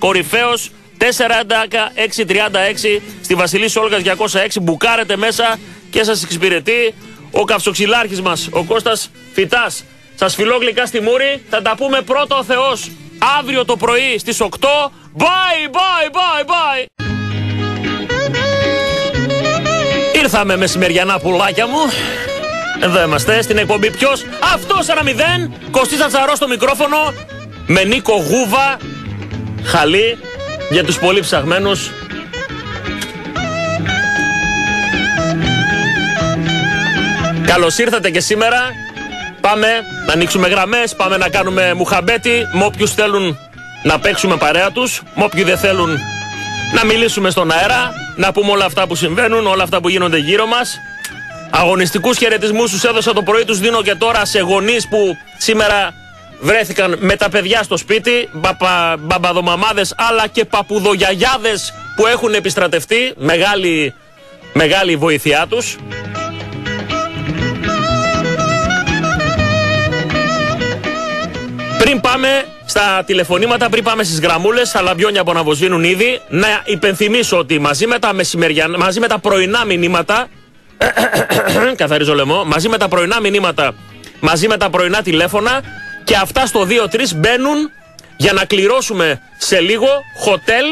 κορυφαίος 4-11-6-36 στη Βασιλής Όλγας 206. Μπουκάρετε μέσα και σας εξυπηρετεί ο καυσοξυλάρχης μας, ο Κώστας Φυτάς. Σας φιλώ γλυκά στη μούρη. Θα τα πούμε πρώτο ο Θεός αύριο το πρωί στις 8. Bye, bye, bye, bye. Ήρθαμε μεσημεριανά πουλάκια μου. Εδώ είμαστε στην εκπομπή ποιος; Αυτός ένα μηδέν. Κωστίσα Τσαρό στο μικρόφωνο. Με Νίκο Γούβα. Χαλή για τους πολύ ψαγμένους. Καλώς ήρθατε και σήμερα. Πάμε να ανοίξουμε γραμμές, πάμε να κάνουμε μουχαμπέτι με όποιους θέλουν να παίξουμε παρέα τους, με όποιοι δεν θέλουν να μιλήσουμε στον αέρα, να πούμε όλα αυτά που συμβαίνουν, όλα αυτά που γίνονται γύρω μας. Αγωνιστικούς χαιρετισμούς τους έδωσα το πρωί, τους δίνω και τώρα σε γονείς που σήμερα βρέθηκαν με τα παιδιά στο σπίτι, μπαπα, μπαμπαδομαμάδες αλλά και παπουδογιαγιάδες που έχουν επιστρατευτεί, μεγάλη, μεγάλη βοήθειά τους. Πριν πάμε στα τηλεφωνήματα, πριν πάμε στις γραμμούλες, τα λαμπιόνια που αναβοσβήνουν ήδη, να υπενθυμίσω ότι μαζί με τα, μαζί με τα πρωινά μηνύματα, καθαρίζω λαιμό, μαζί με τα πρωινά μηνύματα, μαζί με τα πρωινά τηλέφωνα, και αυτά στο 2-3 μπαίνουν για να κληρώσουμε σε λίγο χοτέλ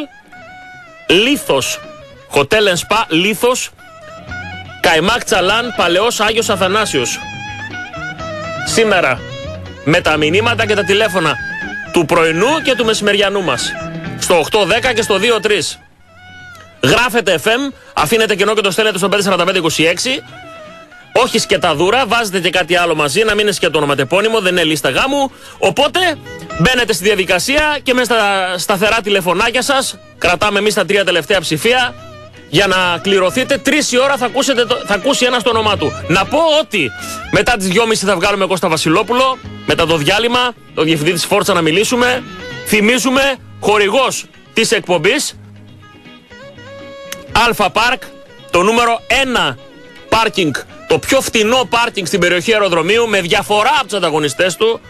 Λίθος. Χοτέλ Ενσπά Λίθος Καϊμάκ Τσαλάν Παλαιός Άγιος Αθανάσιος. Σήμερα με τα μηνύματα και τα τηλέφωνα του πρωινού και του μεσημεριανού μας. Στο 8-10 και στο 2-3. Γράφετε FM, αφήνετε κενό και το στέλνετε στο 54526 όχι σκεταδούρα, βάζετε και κάτι άλλο μαζί, να μην είναι σκέτο ονοματεπώνυμο, δεν είναι λίστα γάμου. Οπότε μπαίνετε στη διαδικασία και μέσα στα σταθερά τηλεφωνάκια σας, κρατάμε εμείς τα τρία τελευταία ψηφία, για να κληρωθείτε. Τρεις η ώρα θα, ακούσετε, θα ακούσει ένας το όνομά του. Να πω ότι μετά τις 2.30 θα βγάλουμε Κώστα Βασιλόπουλο, μετά το διάλειμμα, το διευθυντή της Φόρτσα να μιλήσουμε. Θυμίζουμε χορηγός της εκπομπής Αλφα Πάρκ, το νούμερο 1 πάρκινγκ το πιο φτηνό πάρκινγκ στην περιοχή αεροδρομίου με διαφορά από τους ανταγωνιστές του.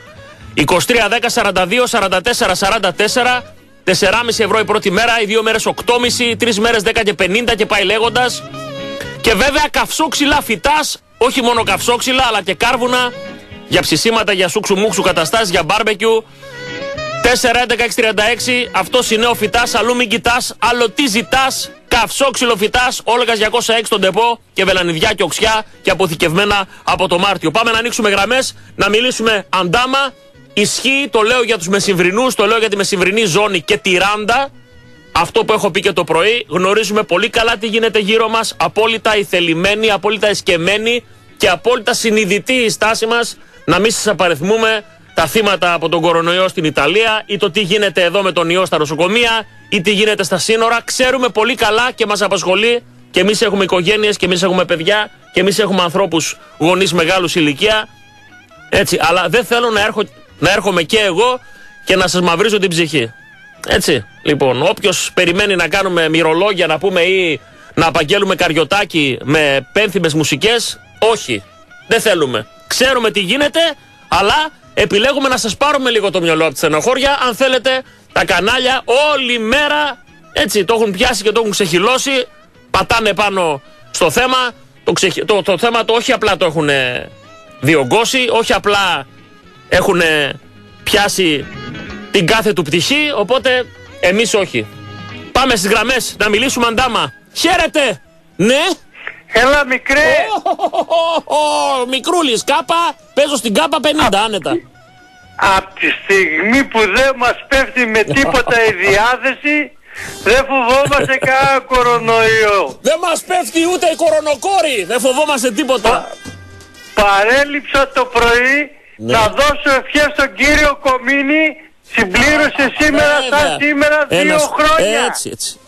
23, 10, 42, 44, 44. 4,5 ευρώ η πρώτη μέρα, οι δύο μέρες 8,5, τρεις μέρες 10 και 50 και πάει λέγοντας. Και βέβαια καυσόξυλα φυτάς, όχι μόνο καυσόξυλα αλλά και κάρβουνα για ψησίματα, για σούξου μουξου καταστάσεις, για μπάρμπεκιου. 4, 11, 6, 36, αυτός είναι ο φυτάς, αλλού μην κοιτάς, άλλο τι ζητάς. Καυσό ξυλοφυτά, Όλεγα 206 στον τεπό και βελανιδιά και οξιά και αποθηκευμένα από το Μάρτιο. Πάμε να ανοίξουμε γραμμές, να μιλήσουμε αντάμα. Ισχύει, το λέω για τους μεσημβρινούς, το λέω για τη μεσημβρινή ζώνη και τη ράντα. Αυτό που έχω πει και το πρωί, γνωρίζουμε πολύ καλά τι γίνεται γύρω μας. Απόλυτα ηθελημένη, απόλυτα εσκεμμένη και απόλυτα συνειδητή η στάση μας να μην σας απαριθμούμε τα θύματα από τον κορονοϊό στην Ιταλία ή το τι γίνεται εδώ με τον ιό στα νοσοκομεία ή τι γίνεται στα σύνορα. Ξέρουμε πολύ καλά και μας απασχολεί και εμείς έχουμε οικογένειες και εμείς έχουμε παιδιά και εμείς έχουμε ανθρώπους γονείς μεγάλους ηλικία. Έτσι, αλλά δεν θέλω να, έρχο, να έρχομαι και εγώ και να σας μαυρίζω την ψυχή. Έτσι, λοιπόν, όποιος περιμένει να κάνουμε μυρολόγια να πούμε ή να απαγγέλουμε καριωτάκι με πένθυμες μουσικές, όχι, δεν θέλουμε. Ξέρουμε τι γίνεται, αλλά επιλέγουμε να σας πάρουμε λίγο το μυαλό από τη στενοχώρια. Αν θέλετε, τα κανάλια όλη μέρα έτσι το έχουν πιάσει και το έχουν ξεχυλώσει. Πατάνε πάνω στο θέμα. Το, το, το θέμα το όχι απλά το έχουν διωγγώσει, όχι απλά έχουν πιάσει την κάθε του πτυχή. Οπότε εμείς όχι. Πάμε στις γραμμές να μιλήσουμε αντάμα. Χαίρετε! Ναι! Έλα μικρέ! Μικρούλης κάπα, παίζω στην κάπα 50 άνετα. Από τη στιγμή που δεν μας πέφτει με τίποτα η διάθεση δεν φοβόμαστε κανένα κορονοϊό. Δεν μας πέφτει ούτε η κορονοκόρη. Δεν φοβόμαστε τίποτα. Πα, παρέλειψα το πρωί ναι. να δώσω ευχές στον κύριο Κομίνη. Συμπλήρωσε σήμερα σαν σήμερα δύο χρόνια. Έτσι, έτσι.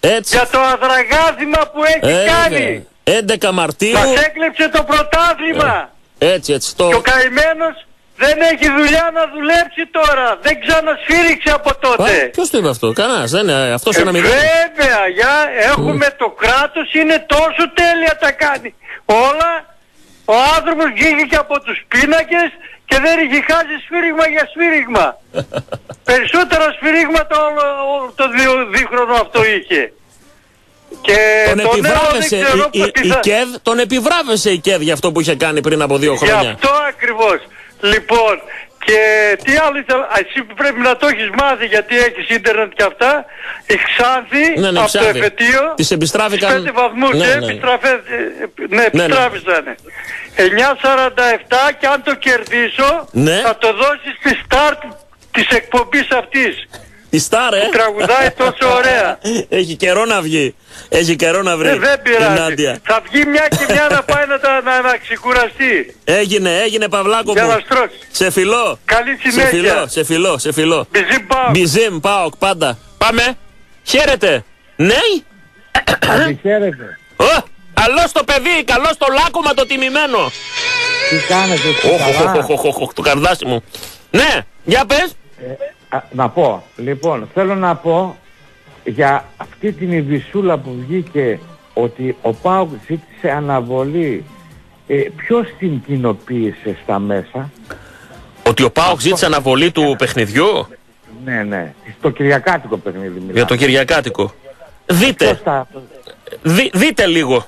έτσι. Για το αδραγάθημα που έχει κάνει. 11 Μαρτίου. Μας έκλεψε το πρωτάθλημα. Έτσι, έτσι. Το... Και ο καημένος δεν έχει δουλειά να δουλέψει τώρα. Δεν ξανασφύριξε από τότε. Ποιος το είπε αυτό, κανένας. Δεν είναι αυτός ε, ένα μηδέν. Βέβαια, για, έχουμε το κράτος, είναι τόσο τέλεια τα κάνει. Όλα, ο άνθρωπος βγήκε και από τους πίνακες και δεν είχε χάσει σφύριγμα για σφύριγμα. Περισσότερο σφύριγμα το, όλο- το δι- δίχρονο αυτό είχε. Και Τον το νέο δεν επιβράβευσε ξέρω η, η, τι η θα- ΚΕΔ, τον επιβράβευσε η ΚΕΔ για αυτό που είχε κάνει πριν από δύο Γι' χρόνια. αυτό ακριβώς. Λοιπόν, και τι άλλο ήθελα, α, εσύ πρέπει να το έχεις μάθει γιατί έχεις ίντερνετ και αυτά. Η Ξάνθη Ναι, ναι, από το Ξάνθη. εφετείο Της επιστράφηκαν- στους πέντε βαθμούς Ναι, και ναι. επιστραφέ, ε, ναι, ναι. επιστράφησανε. 9.47 και αν το κερδίσω Ναι. θα το δώσεις στη start της εκπομπής αυτής. Η Στάρ, ε. Τραγουδάει τόσο ωραία. Έχει καιρό να βγει. Έχει καιρό να βρει. Ε, δεν η πειράζει. Νάντια. Θα βγει μια και μια να πάει να, τα, να, να ξεκουραστεί. Έγινε, έγινε Παυλάκο Για μου. να στρώσει. Σε φιλό. Καλή Σε συνέχεια. φιλό, σε φιλό, σε φιλό. Μπιζίμ πάω. Μπιζίμ, πάω, πάντα. Πάμε. Χαίρετε. Ναι. Χαίρετε. Ω, καλό το παιδί, καλό το λάκκομα το τιμημένο. Τι κάνετε, είστε Οχ, οχ, καλά. οχ, οχ, οχ, οχ, το καρδάσι μου. Ναι, για πες. Α, Να πω, λοιπόν, θέλω να πω για αυτή την Ιβυσούλα που βγήκε ότι ο Πάουκ ζήτησε αναβολή. Ε, ποιος την κοινοποίησε στα μέσα; Ότι ο Πάοκ ζήτησε αναβολή του παιχνιδιού; Ναι, ναι. Στο Κυριακάτικο παιχνίδι μιλάμε. για το Κυριακάτικο. Ποιος Δείτε, θα, δι- δείτε λίγο.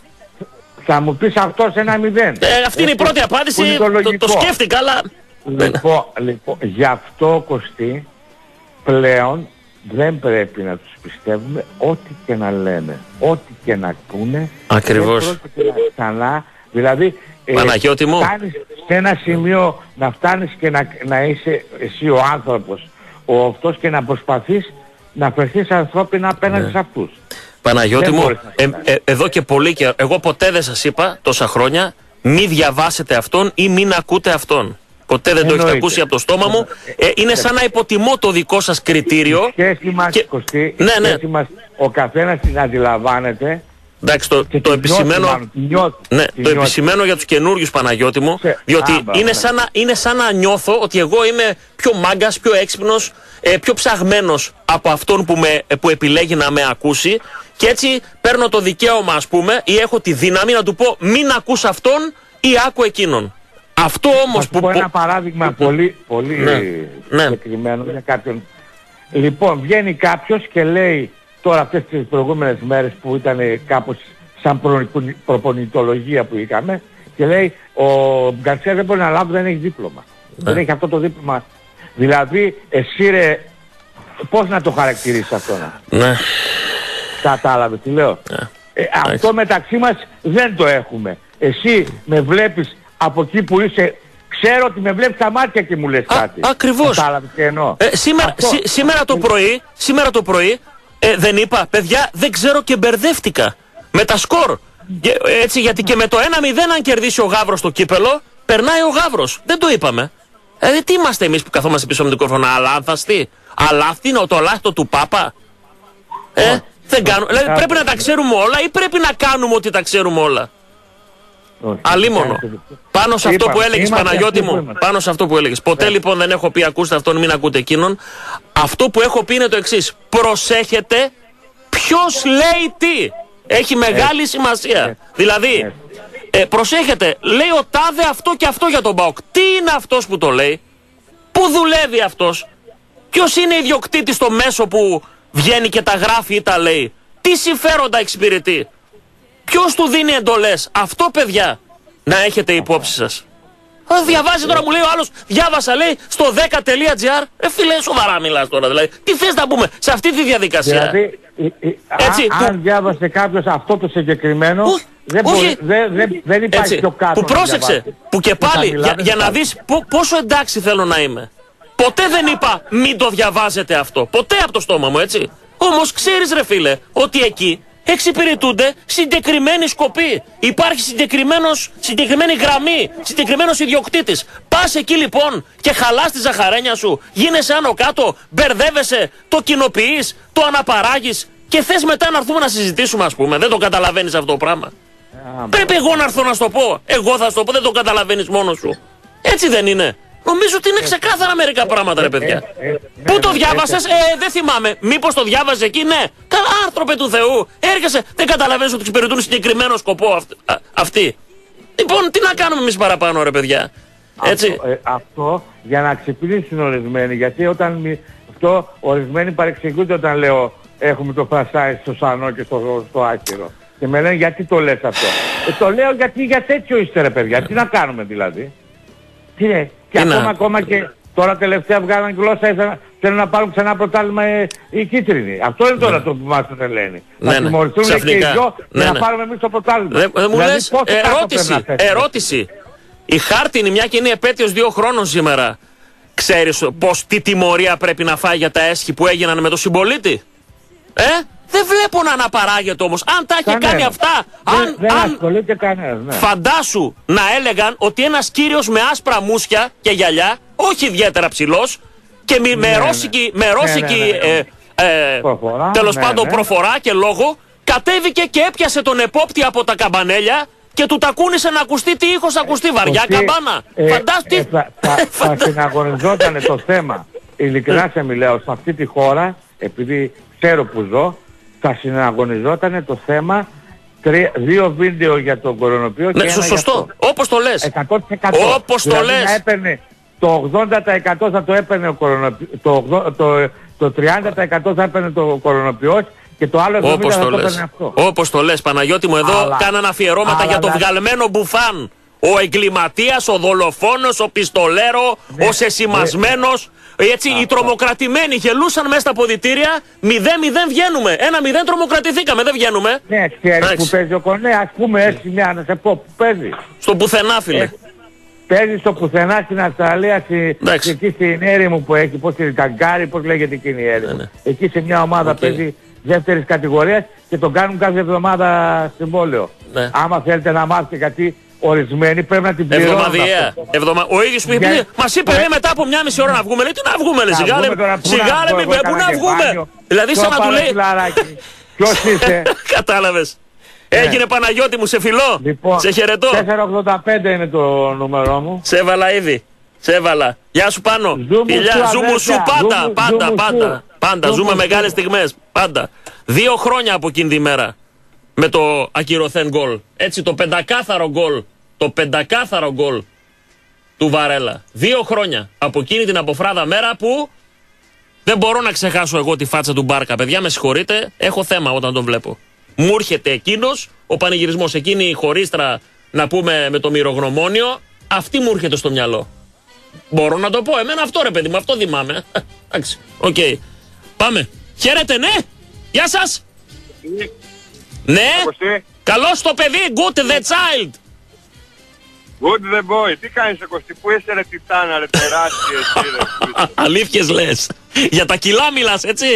θα μου πεις αυτός ένα μηδέν. Ε, αυτή είναι η πρώτη απάντηση. Που είναι το Το, το λογικό. σκέφτηκα, αλλά. Λοιπόν, λοιπόν, γι' αυτό Κωστή πλέον δεν πρέπει να τους πιστεύουμε ό,τι και να λένε, ό,τι και να πούνε. Ακριβώς. Δεν πρόκειται να ξανά, δηλαδή ε, Παναγιώτη μου. φτάνεις σε ένα σημείο να φτάνεις και να, να είσαι εσύ ο άνθρωπος ο αυτός και να προσπαθείς να φερθείς ανθρώπινα απέναντι σε αυτούς. Παναγιώτη Δεν μου, μπορείς να ε, κάνεις. ε, εδώ και πολύ καιρό, εγώ ποτέ δεν σας είπα τόσα χρόνια μη διαβάσετε αυτόν ή μην ακούτε αυτόν. Ποτέ δεν το έχετε Εννοείται. ακούσει από το στόμα μου. Ε, είναι σαν να υποτιμώ το δικό σας κριτήριο. Η σχέση μας, Και- Κωστή, Ναι, η ναι. σχέση μας, ο καθένας την αντιλαμβάνεται Εντάξει, το, και το τη νιώθει επισημαίνω. μάλλον, τη νιώθει, Ναι, τη το νιώθει. επισημαίνω για τους καινούριους Παναγιώτη μου, Σε- διότι Α, μπράβο, είναι, ναι. σαν να, είναι σαν να νιώθω ότι εγώ είμαι πιο μάγκας, πιο έξυπνος, ε, πιο ψαγμένος από αυτόν που, με, που επιλέγει να με ακούσει και έτσι παίρνω το δικαίωμα ας πούμε ή έχω τη δύναμη να του πω μην ακούς αυτόν ή άκου εκείνον. Αυτό Θα όμως σου που... πω που- ένα παράδειγμα πολύ, πολύ Ναι, ναι. συγκεκριμένο για κάποιον. Λοιπόν, βγαίνει κάποιος και λέει τώρα αυτές τις προηγούμενες μέρες που ήταν κάπως σαν προπονη- προπονητολογία που είχαμε και λέει ο Γκαρσία δεν μπορεί να λάβει, δεν έχει δίπλωμα. Ναι. Δεν έχει αυτό το δίπλωμα. Δηλαδή, εσύ ρε, πώς να το χαρακτηρίσεις αυτό να; Ναι. Κατάλαβες τι λέω; Ε, αυτό μεταξύ μας δεν το έχουμε. Εσύ με βλέπεις από εκεί που είσαι, ξέρω ότι με βλέπεις τα μάτια και μου λες Α, κάτι. ακριβώς. Κατάλαβες τι εννοώ. Ε, σήμερα, Αυτό. σή- σήμερα το πρωί, σήμερα το πρωί ε, δεν είπα, παιδιά, δεν ξέρω και μπερδεύτηκα με τα σκορ. Και, ε, έτσι, γιατί και με το 1-0 αν κερδίσει ο Γαύρος το κύπελο, περνάει ο Γαύρος. Δεν το είπαμε. Ε, τι είμαστε εμείς που καθόμαστε πίσω με το μικρόφωνο, αλάνθαστοι. Αλάθη είναι το λάθο του Πάπα. Ε, δεν κάνουμε. Δηλαδή Όχι. πρέπει να τα ξέρουμε όλα ή πρέπει να κάνουμε ότι τα ξέρουμε όλα; Όχι. Αλίμονο. Πάνω σε αυτό Είπαμε, που έλεγες είμαστε Παναγιώτη αυτοί που μου. είμαστε. Πάνω σε αυτό που έλεγες. Ποτέ λοιπόν δεν έχω πει ακούστε αυτόν, μην ακούτε εκείνον. Αυτό που έχω πει είναι το εξής. Προσέχετε ποιος λέει τι. Έχει μεγάλη σημασία. Δηλαδή, ε, προσέχετε, λέει ο Τάδε αυτό και αυτό για τον Μπαουκ. Τι είναι αυτός που το λέει, Πού δουλεύει αυτός, Ποιος είναι ιδιοκτήτης στο μέσο που βγαίνει και τα γράφει ή τα λέει, Τι συμφέροντα εξυπηρετεί. Ποιος του δίνει εντολές; Αυτό, παιδιά, να έχετε υπόψη σας. Διαβάζει τώρα, μου λέει ο άλλος, διάβασα λέει στο 10.gr. Ε, φίλε, σοβαρά μιλάς τώρα. Δηλαδή, τι θες να πούμε σε αυτή τη διαδικασία; Δηλαδή, ε, ε, α- Έτσι, που- αν διάβασε κάποιος αυτό το συγκεκριμένο, Όχι, δεν, όχι. μπορεί, δεν, δεν, δεν υπάρχει Έτσι, πιο κάτω που να πρόσεξε, διαβάσει. που και Που θα πάλι για, μιλάμε, για δεν να υπάρχει. δεις πο- πόσο εντάξει θέλω να είμαι. Ποτέ δεν είπα μην το διαβάζετε αυτό. Ποτέ από το στόμα μου, έτσι. Όμως ξέρεις ρε φίλε, ότι εκεί εξυπηρετούνται συγκεκριμένοι σκοποί. Υπάρχει συγκεκριμένος, συγκεκριμένη γραμμή, συγκεκριμένος ιδιοκτήτης. Πας εκεί λοιπόν και χαλάς τη ζαχαρένια σου, γίνεσαι άνω κάτω, μπερδεύεσαι, το κοινοποιείς, το αναπαράγεις και θες μετά να έρθουμε να συζητήσουμε ας πούμε. Δεν το καταλαβαίνεις αυτό το πράγμα. Α, Πρέπει εγώ να έρθω να σου το πω. Εγώ θα σου το πω, δεν το καταλαβαίνεις μόνος σου. Έτσι δεν είναι. Νομίζω ότι είναι ξεκάθαρα μερικά πράγματα, ρε παιδιά. ε, ε, Πού ναι, το ναι, διάβασες, ε, δεν θυμάμαι. Μήπως το διάβαζε εκεί, ναι. Καλά, άνθρωπε του Θεού. Έρχεσαι, δεν καταλαβαίνεις ότι εξυπηρετούν συγκεκριμένο σκοπό αυτ- α- αυτοί. Λοιπόν, τι να κάνουμε εμείς παραπάνω, ρε παιδιά; Έτσι. Αυτό, ε, αυτό για να ξυπνήσουν ορισμένοι. Γιατί όταν μι- αυτό ορισμένοι παρεξηγούνται όταν λέω έχουμε το φρασάι στο σανό και στο, στο άκυρο. Και με λένε γιατί το λες αυτό; Ε, το λέω γιατί για τέτοιο είστε ρε παιδιά. Τι να κάνουμε δηλαδή; Τι είναι. Και Τι να- ακόμα, ακόμα και τώρα τελευταία βγάλαν γλώσσα ήθελα- θέλουν να πάρουν ξανά πρωτάθλημα ε, οι κίτρινοι. Αυτό είναι τώρα το που μας το λένε. Ναι, να ναι. τιμωρηθούν λέει, και οι Ξαφνικά. δυο Ναι, για ναι. να πάρουμε εμείς το πρωτάθλημα. Δεν δεν μου Δηλαδή, λες, πόσο κάτω πρέπει ερώτηση, να θέσουμε. ερώτηση. Η χάρτινη, μια και είναι επέτειος δύο χρόνων σήμερα, ξέρεις πως τι τιμωρία πρέπει να φάει για τα έσχη που έγιναν με τον συμπολίτη; Ε, δεν βλέπω να αναπαράγεται όμως. Αν τα είχε Κανένας. κάνει αυτά, Δεν, αν, δεν αν ασχολείται κανένας. Ναι. φαντάσου να έλεγαν ότι ένας κύριος με άσπρα μουσια και γυαλιά, όχι ιδιαίτερα ψηλός, και με, με Ναι, ναι. ρώσικη, με Ναι, ρώσικη ναι, ναι. ε, ε, Προφορά, τέλος ναι, πάντων ναι. προφορά και λόγο, κατέβηκε και έπιασε τον επόπτη από τα καμπανέλια και του τακούνισε να ακουστεί τι ήχος ακουστεί βαριά Ότι, καμπάνα. ε, Φαντάσου τι... ε, θα, θα, θα συναγωνιζόταν το θέμα. Ειλικρινά σε μιλάω, σε αυτή τη χώρα, επειδή ξέρω που ζω, θα συναγωνιζόταν το θέμα τρι- δύο βίντεο για τον κορονοποιό και Ναι, ένα σω- για σωστό. αυτό. Όπως το λες. 100%. Όπως το δηλαδή λες. να έπαιρνε το 80% θα το έπαιρνε ο κορονοποιός, το, 80 το, το 30% θα έπαιρνε το κορονοποιός και το άλλο 70% Όπως θα το το λες. έπαιρνε αυτό. Όπως το λες Παναγιώτη μου εδώ Αλλά- κάναν αφιερώματα αλλά για το να- βγαλμένο μπουφάν. Ο εγκληματίας, ο δολοφόνος, ο πιστολέρο, Ναι, ο σεσημασμένος. Έτσι, οι τρομοκρατημένοι γελούσαν μέσα στα αποδυτήρια. 0-0 βγαίνουμε. Ένα-0 τρομοκρατηθήκαμε, δεν βγαίνουμε. Ναι, ξέρεις Εντάξει. που παίζει ο Κονέ, ας πούμε έτσι μια να σε πω που παίζει. Στο πουθενά, φίλε. Ε, Παίζει στο πουθενά στην Αυστραλία, στη, Εντάξει. εκεί στην έρημο που έχει, πώς είναι, Καγκάρι, πώς λέγεται εκείνη η έρημο. ναι. Εκεί σε μια ομάδα Οκ. παίζει δεύτερης κατηγορίας και τον κάνουν κάθε εβδομάδα συμβόλαιο. Ναι. Άμα θέλετε να μάθετε γιατί ορισμένοι πρέπει να την πληρώνουν. Εβδομαδιαία. αυτό. Εβδομα... Ο ίδιος που είπε, Για- μας είπε Ε, λέει, μετά από μια μισή ώρα να βγούμε. Λέει τι να βγούμε, λέει, Να σιγά βγούμε λέμε, τώρα, πού σιγά να βγω, λέμε, εγώ πού έκανα να και βγούμε. μπάνιο. Δηλαδή Το σαν να του πάρε, λέει. φιλαράκι. Ποιος είσαι; Κατάλαβες. Έγινε Παναγιώτη μου, σε φιλό. Λοιπόν, σε χαιρετώ. 485 είναι το νούμερό μου. Σε έβαλα ήδη. Σε έβαλα. Γεια σου πάνω. Ζούμου Φιλιά, σου, ζούμου σου αδέρφια. πάντα. Ζούμου- πάντα, ζούμου πάντα. σου. Πάντα. Ζούμου Ζούμε σου. μεγάλες στιγμές. Πάντα. Δύο χρόνια από εκείνη τη μέρα. Με το ακυρωθέν γκολ. Έτσι, το πεντακάθαρο γκολ. Το πεντακάθαρο γκολ του Βαρέλα. Δύο χρόνια από εκείνη την αποφράδα μέρα που δεν μπορώ να ξεχάσω εγώ τη φάτσα του Μπάρκα. Παιδιά, με συγχωρείτε, έχω θέμα όταν τον βλέπω. Μου έρχεται εκείνος, ο πανηγυρισμός, εκείνη η χωρίστρα, να πούμε με το μυρογνωμόνιο, αυτή μου έρχεται στο μυαλό. Μπορώ να το πω. Εμένα αυτό ρε παιδί μου, αυτό θυμάμαι. Εντάξει, οκ. Πάμε. Χαίρετε, ναι. Γεια σας. Ναι. Κωστή, Καλώς το παιδί. Good the child. Good the boy. Τι κάνεις ρε Κωστή, πού είσαι ρε τιτάνα ρε τεράστια εσύ ρε. Αλήθειες λες. Για τα κιλά μιλάς, έτσι.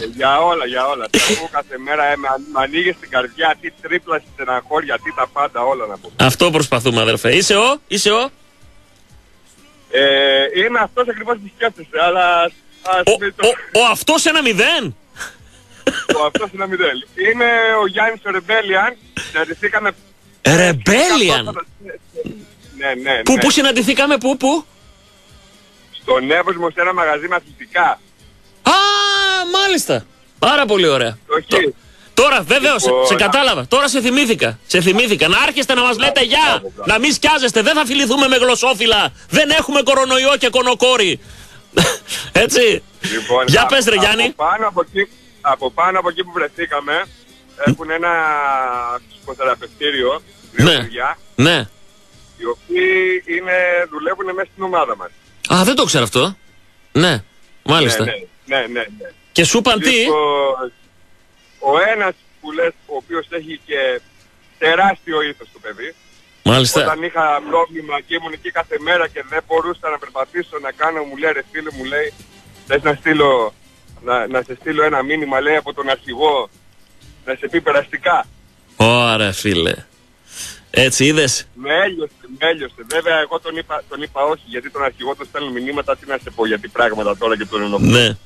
Ε, για όλα, για όλα. Τα ακούω κάθε μέρα, ε, με, με ανοίγεις την καρδιά, τι τρίπλα στη στεναχώρια, τι τα πάντα όλα να πω. Αυτό προσπαθούμε, αδερφέ. Είσαι ο, είσαι ο. Ε, είμαι αυτός ακριβώς που σκέφτεσαι, αλλά ας, ας Ο, μην το... ο, ο αυτός ένα μηδέν. ο αυτός είναι μηδέν. Είμαι ο Γιάννης ο Ρεμπέλιαν, συναντηθήκαμε... Ρεμπέλιαν. Ναι, ναι, Πού, ναι. πού συναντηθήκαμε, πού, πού; Στον Εύωσμο σε ένα μαγαζί με αθλητικά. Α, μάλιστα. Πάρα πολύ ωραία. Όχι. Τώρα, βέβαιο, σε, Λοιπόν, σε να- κατάλαβα. Τώρα σε θυμήθηκα. Σε θυμήθηκα. Να άρχεστε να μας λέτε γεια. Να μην σκιάζεστε. Δεν θα φιληθούμε με γλωσσόφυλλα. Δεν έχουμε κορονοϊό και κονοκόρη. Έτσι. Λοιπόν, Για α- πες ρε Γιάννη. Από πάνω από, εκεί, από πάνω από εκεί που βρεθήκαμε έχουν ένα ψυχοθεραπευτήριο, δύο Ναι. παιδιά, Ναι. οι οποίοι είναι, δουλεύουν μέσα στην ομάδα μας. Α, δεν το ξέρω αυτό. Ναι. Μάλιστα. Ναι, ναι, ναι, ναι, ναι. Και σου είπαν τι; Λοιπόν, ο ένας που λες, ο οποίος έχει και τεράστιο ήθος το παιδί, Μάλιστα. όταν είχα πρόβλημα και ήμουν εκεί κάθε μέρα και δεν μπορούσα να περπατήσω να κάνω, μου λέει ρε φίλε μου λέει, θες να στείλω, να, να σε στείλω ένα μήνυμα λέει από τον αρχηγό, να σε πει περαστικά. Ωραία, φίλε. Έτσι είδες; Με έλειωσε, με έλειωσε. Βέβαια εγώ τον είπα, τον είπα όχι γιατί τον αρχηγό του στέλνει μηνύματα, τι να σε πω γιατί πράγματα τώρα και τον ενοχλώ. Ναι.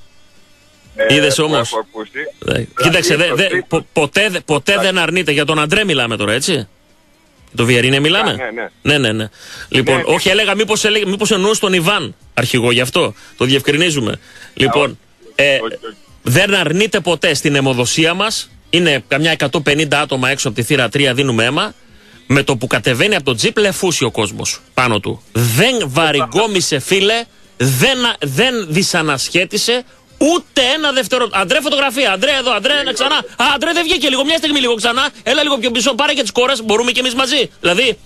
Ε, είδες που όμως; έχω ακούσει. Ναι. Κοίταξε, δε, δε, Τρίτος, πο- ποτέ, δε- ποτέ δεν αρνείται. Για τον Αντρέ μιλάμε τώρα, έτσι. Το Βιερίνε μιλάμε; Ναι, ναι. ναι, ναι. ναι. Λοιπόν, Ναι, ναι. όχι, έλεγα μήπως μήπως εννοούσε τον Ιβάν αρχηγό, γι' αυτό. Το διευκρινίζουμε. Λοιπόν, ε, όχι, όχι. δεν αρνείται ποτέ στην αιμοδοσία μας. Είναι καμιά 150 άτομα έξω από τη θύρα 3, δίνουμε αίμα. Με το που κατεβαίνει από το τζιπ λεφούσει ο κόσμος πάνω του. Δεν βαρυγκόμισε, φίλε, δεν, δεν δυσανασχέτησε ούτε ένα δευτερόλεπτο. Αντρέ, φωτογραφία. Αντρέ, εδώ, Αντρέ, ένα ξανά. Α, Αντρέ, δεν βγήκε λίγο. Μια στιγμή λίγο ξανά. Έλα λίγο πιο πίσω. Πάρε και τις κόρες. Μπορούμε και εμείς μαζί. Δηλαδή,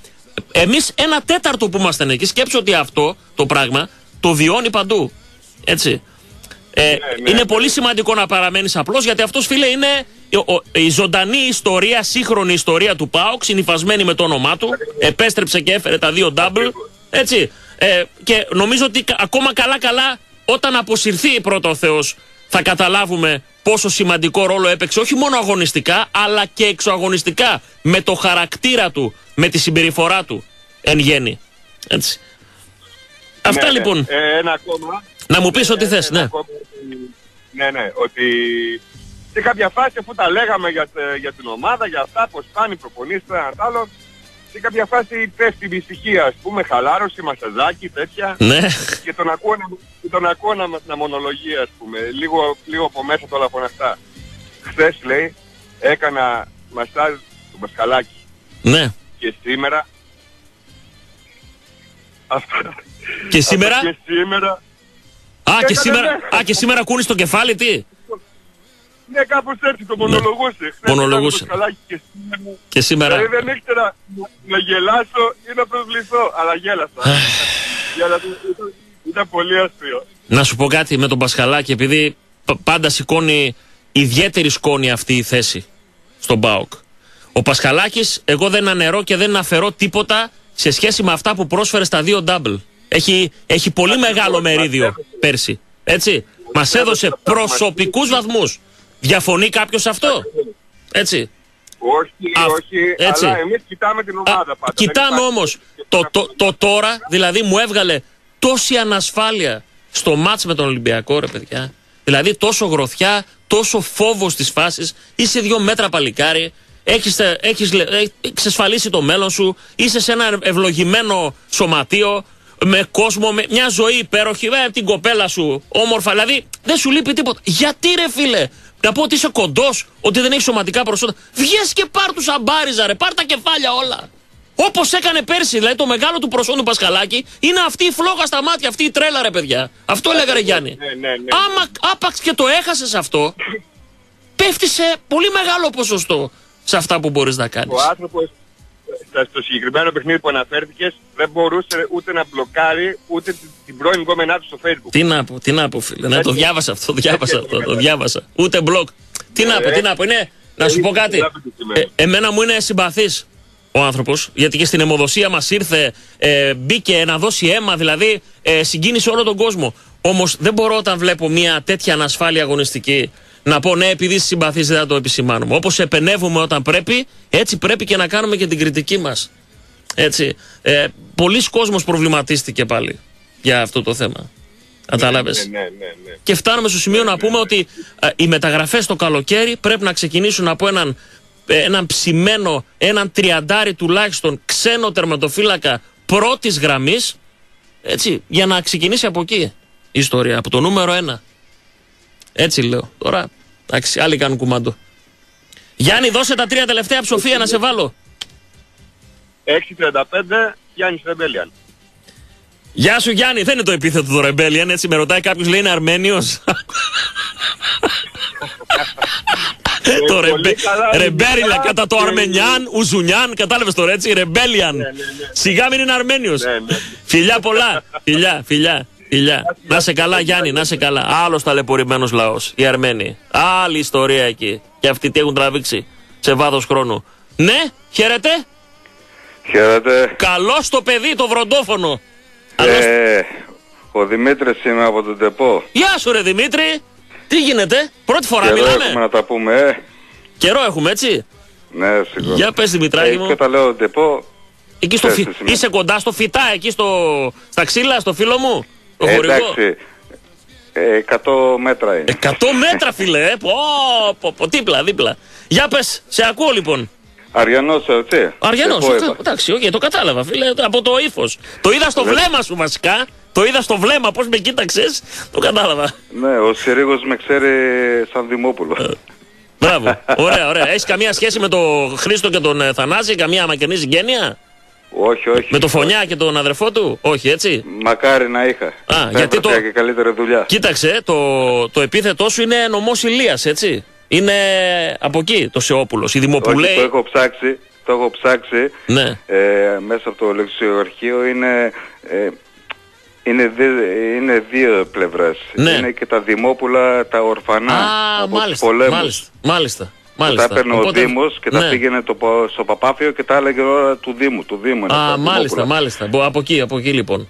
εμείς ένα τέταρτο που ήμασταν εκεί, σκέψω ότι αυτό το πράγμα το βιώνει παντού. Έτσι. Ε, ναι, είναι ναι. πολύ σημαντικό να παραμένεις απλός γιατί αυτός, φίλε, είναι η, ο- η ζωντανή ιστορία, σύγχρονη ιστορία του ΠΑΟΚ, συνυφασμένη με το όνομά του. Επέστρεψε και έφερε τα δύο double. Έτσι. Ε, και νομίζω ότι κα- ακόμα καλά-καλά όταν αποσυρθεί πρώτα ο Θεός, θα καταλάβουμε πόσο σημαντικό ρόλο έπαιξε όχι μόνο αγωνιστικά, αλλά και εξωαγωνιστικά με το χαρακτήρα του, με τη συμπεριφορά του εν γέννη. Έτσι. Αυτά Ναι, ναι. λοιπόν. Ε, ένα ακόμα. Να μου πεις ό,τι Ε, θες, ένα ναι. ακόμα ότι- Ναι, ναι, ότι σε κάποια φάση αφού τα λέγαμε για, τε- για την ομάδα, για αυτά, πως πάνε οι προπονήσεις, το ένα τ' άλλο, σε κάποια φάση πέφτει η ησυχία, ας πούμε, χαλάρωση, μασαζάκι, τέτοια. Ναι. και τον ακούω, να, και τον ακούω να, να μονολογεί, ας πούμε, λίγο, λίγο από μέσα του όλα αυτά. Χθες, λέει, έκανα μασάζ στο μπασκαλάκι Ναι. και σήμερα... Αυτά. Και σήμερα; Και σήμερα... Α, και Έκανε σήμερα, ναι. α, και σήμερα κούνεις το κεφάλι, τι; Ναι, κάπως έτσι το μονολογούσε. Χθες Μονολογούσε. έκανα μπασκαλάκι και σήμερα... Και σήμερα. Δηλαδή δεν ήξερα να- να γελάσω ή να προσβληθώ, αλλά γέλασα. γέλασα. Ήταν, ήταν πολύ αστείο. Να σου πω κάτι με τον Πασχαλάκη, επειδή π- πάντα σηκώνει ιδιαίτερη σκόνη αυτή η θέση στον Μπάουκ. Ο Πασχαλάκης, εγώ δεν αναιρώ και δεν αφαιρώ τίποτα σε σχέση με αυτά που πρόσφερε στα δύο double. Έχει, έχει πολύ Ακριβώς, μεγάλο μας μερίδιο έδωσε. πέρσι. Έτσι. Μας έδωσε αυτά, μας προσωπικούς βαθμούς. Διαφωνεί κάποιος σε αυτό; Έτσι. Όχι, Αυ- όχι, έτσι. αλλά εμείς κοιτάμε την ομάδα Α, πάντα. κοιτάμε Δεν υπάρχει- όμως το, το, το τώρα, δηλαδή μου έβγαλε τόση ανασφάλεια στο μάτς με τον Ολυμπιακό ρε παιδιά. Δηλαδή τόσο γροθιά, τόσο φόβος στις φάσεις, είσαι δύο μέτρα παλικάρι, έχεις, τε- έχεις λε- έχεις εξασφαλίσει το μέλλον σου, είσαι σε ένα ευλογημένο σωματείο, με κόσμο, με μια ζωή υπέροχη, με την κοπέλα σου, όμορφα, δηλαδή δεν σου λείπει τίποτα. Γιατί ρε φίλε, να πω ότι είσαι κοντός, ότι δεν έχεις σωματικά προσόντα. Βγες και πάρ τους αμπάριζα, ρε. Πάρ τα κεφάλια όλα. Όπως έκανε πέρσι, δηλαδή το μεγάλο του προσόντου Πασχαλάκη είναι αυτή η φλόγα στα μάτια, αυτή η τρέλα, ρε παιδιά. Αυτό έλεγα, ρε Γιάννη. Ναι, ναι, ναι. Άμα άπαξ και το έχασες αυτό, πέφτει σε πολύ μεγάλο ποσοστό σε αυτά που μπορείς να κάνεις. Ο άνθρωπος στα- στο συγκεκριμένο παιχνίδι που αναφέρθηκες δεν μπορούσε ούτε να μπλοκάρει ούτε την- την πρώην γκόμενά του στο facebook. Τι να πω, τι να πω, φίλε. Ναι, το Έτσι. διάβασα αυτό, το διάβασα Έτσι, αυτό, το έτσι. διάβασα. Ούτε μπλοκ. Τι να πω, τι να πω. Είναι, να σου πω κάτι. Ε, εμένα μου είναι συμπαθής ο άνθρωπος, γιατί και στην αιμοδοσία μας ήρθε, ε, μπήκε να δώσει αίμα, δηλαδή ε, συγκίνησε όλο τον κόσμο. Όμως δεν μπορώ όταν βλέπω μια τέτοια ανασφάλεια αγωνιστική να πω ναι, επειδή είσαι συμπαθής δεν θα το επισημάνουμε. Όπως επενεύουμε όταν πρέπει, έτσι πρέπει και να κάνουμε και την κριτική μας. Έτσι. Ε, Πολλοί κόσμος προβληματίστηκε πάλι για αυτό το θέμα. Κατάλαβε. Ναι, ναι, ναι, ναι. Και φτάνουμε στο σημείο να πούμε ότι ε, οι μεταγραφές το καλοκαίρι πρέπει να ξεκινήσουν από έναν, ε, έναν ψημένο, έναν τριαντάρι τουλάχιστον ξένο τερματοφύλακα πρώτης γραμμής. Έτσι, για να ξεκινήσει από εκεί η ιστορία, από το νούμερο ένα. Έτσι λέω. Τώρα, εντάξει, άλλοι κάνουν κουμάντο. Γιάννη, δώσε τα τρία τελευταία ψοφία να σε βάλω. 6.35 Γιάννης Ρεμπέλιαν. Γεια σου Γιάννη, δεν είναι το επίθετο του Ρεμπέλιαν, έτσι με ρωτάει κάποιος λέει είναι Αρμένιος. το Ε, πολύ ρεμπέ... καλά, Ρεμπέριλα είναι κατά το καλά. Αρμενιάν, Ουζουνιάν, κατάλαβες τώρα έτσι, Ρεμπέλιαν. Σιγά μην είναι Αρμένιος. Ναι, ναι. Φιλιά πολλά, φιλιά, φιλιά. Φιλιά. Να σε καλά, Γιάννη, να σε καλά. Άλλος ταλαιπωρημένος λαός, οι Αρμένοι. Άλλη ιστορία εκεί. Και αυτοί τι έχουν τραβήξει σε βάθος χρόνου. Ναι, χαίρετε. Χαίρετε. Καλό το παιδί, το βροντόφωνο. Καλώς- Ε, ο Δημήτρης είμαι από τον Τεπό. Γεια σου ρε Δημήτρη. Τι γίνεται, πρώτη φορά Καιρό μιλάμε. έχουμε να τα πούμε, ε. Καιρό έχουμε έτσι. Ναι, σίγουρα. Για πες Δημητράκη ε, μου. Και όταν λέω Ντεπώ, Εκεί στο πες φι... τι σημαίνει. Είσαι κοντά στο φυτά, εκεί στο... στα ξύλα, στο φίλο μου. Το ε, χορηγό. εντάξει, ε, 100 μέτρα είναι. 100 μέτρα φίλε, ε. Πω, πω, πω, δίπλα, δίπλα. Για πες, σε ακούω λοιπόν. Αριανός, έτσι. Αριανός, Ντεπώ ε, είπα. εντάξει, οκ, το κατάλαβα φίλε, από το ύφος. Το είδα στο Δεν- βλέμμα σου βασικά. Το είδα στο βλέμμα, πώς με κοίταξες, το κατάλαβα. Ναι, ο Συρίγος με ξέρει σαν Δημόπουλο. Ε. Μπράβο. Ωραία, ωραία. Έχεις καμία σχέση με τον Χρήστο και τον ε, Θανάση, καμία μακρινή συγγένεια. Όχι, όχι. Με το Φωνιά και τον αδερφό του, όχι έτσι; Μακάρι να είχα. Θα γιατί έβρεπα το- και καλύτερη δουλειά. Κοίταξε, το, το επίθετό σου είναι νομός Ηλίας, έτσι; Είναι από εκεί το Σεόπουλος. Η Όχι, Δημοπουλέη. το έχω ψάξει. Το έχω ψάξει. Ναι. Ε, μέσα από το λεξιοαρχείο είναι... Ε, είναι, δι- είναι δύο πλευρές. Ναι. Είναι και τα δημόπουλα, τα ορφανά Α, από τους μάλιστα, πολέμους. μάλιστα, μάλιστα, Που μάλιστα. τα έπαιρνε ο Οπότε- Δήμος και τα ναι. πήγαινε το, πα- στο Παπάφιο και τα έλεγε ώρα του Δήμου. Του Δήμου είναι Α, τα μάλιστα, δημόπουλα. μάλιστα. Μπο- Από εκεί, από εκεί λοιπόν.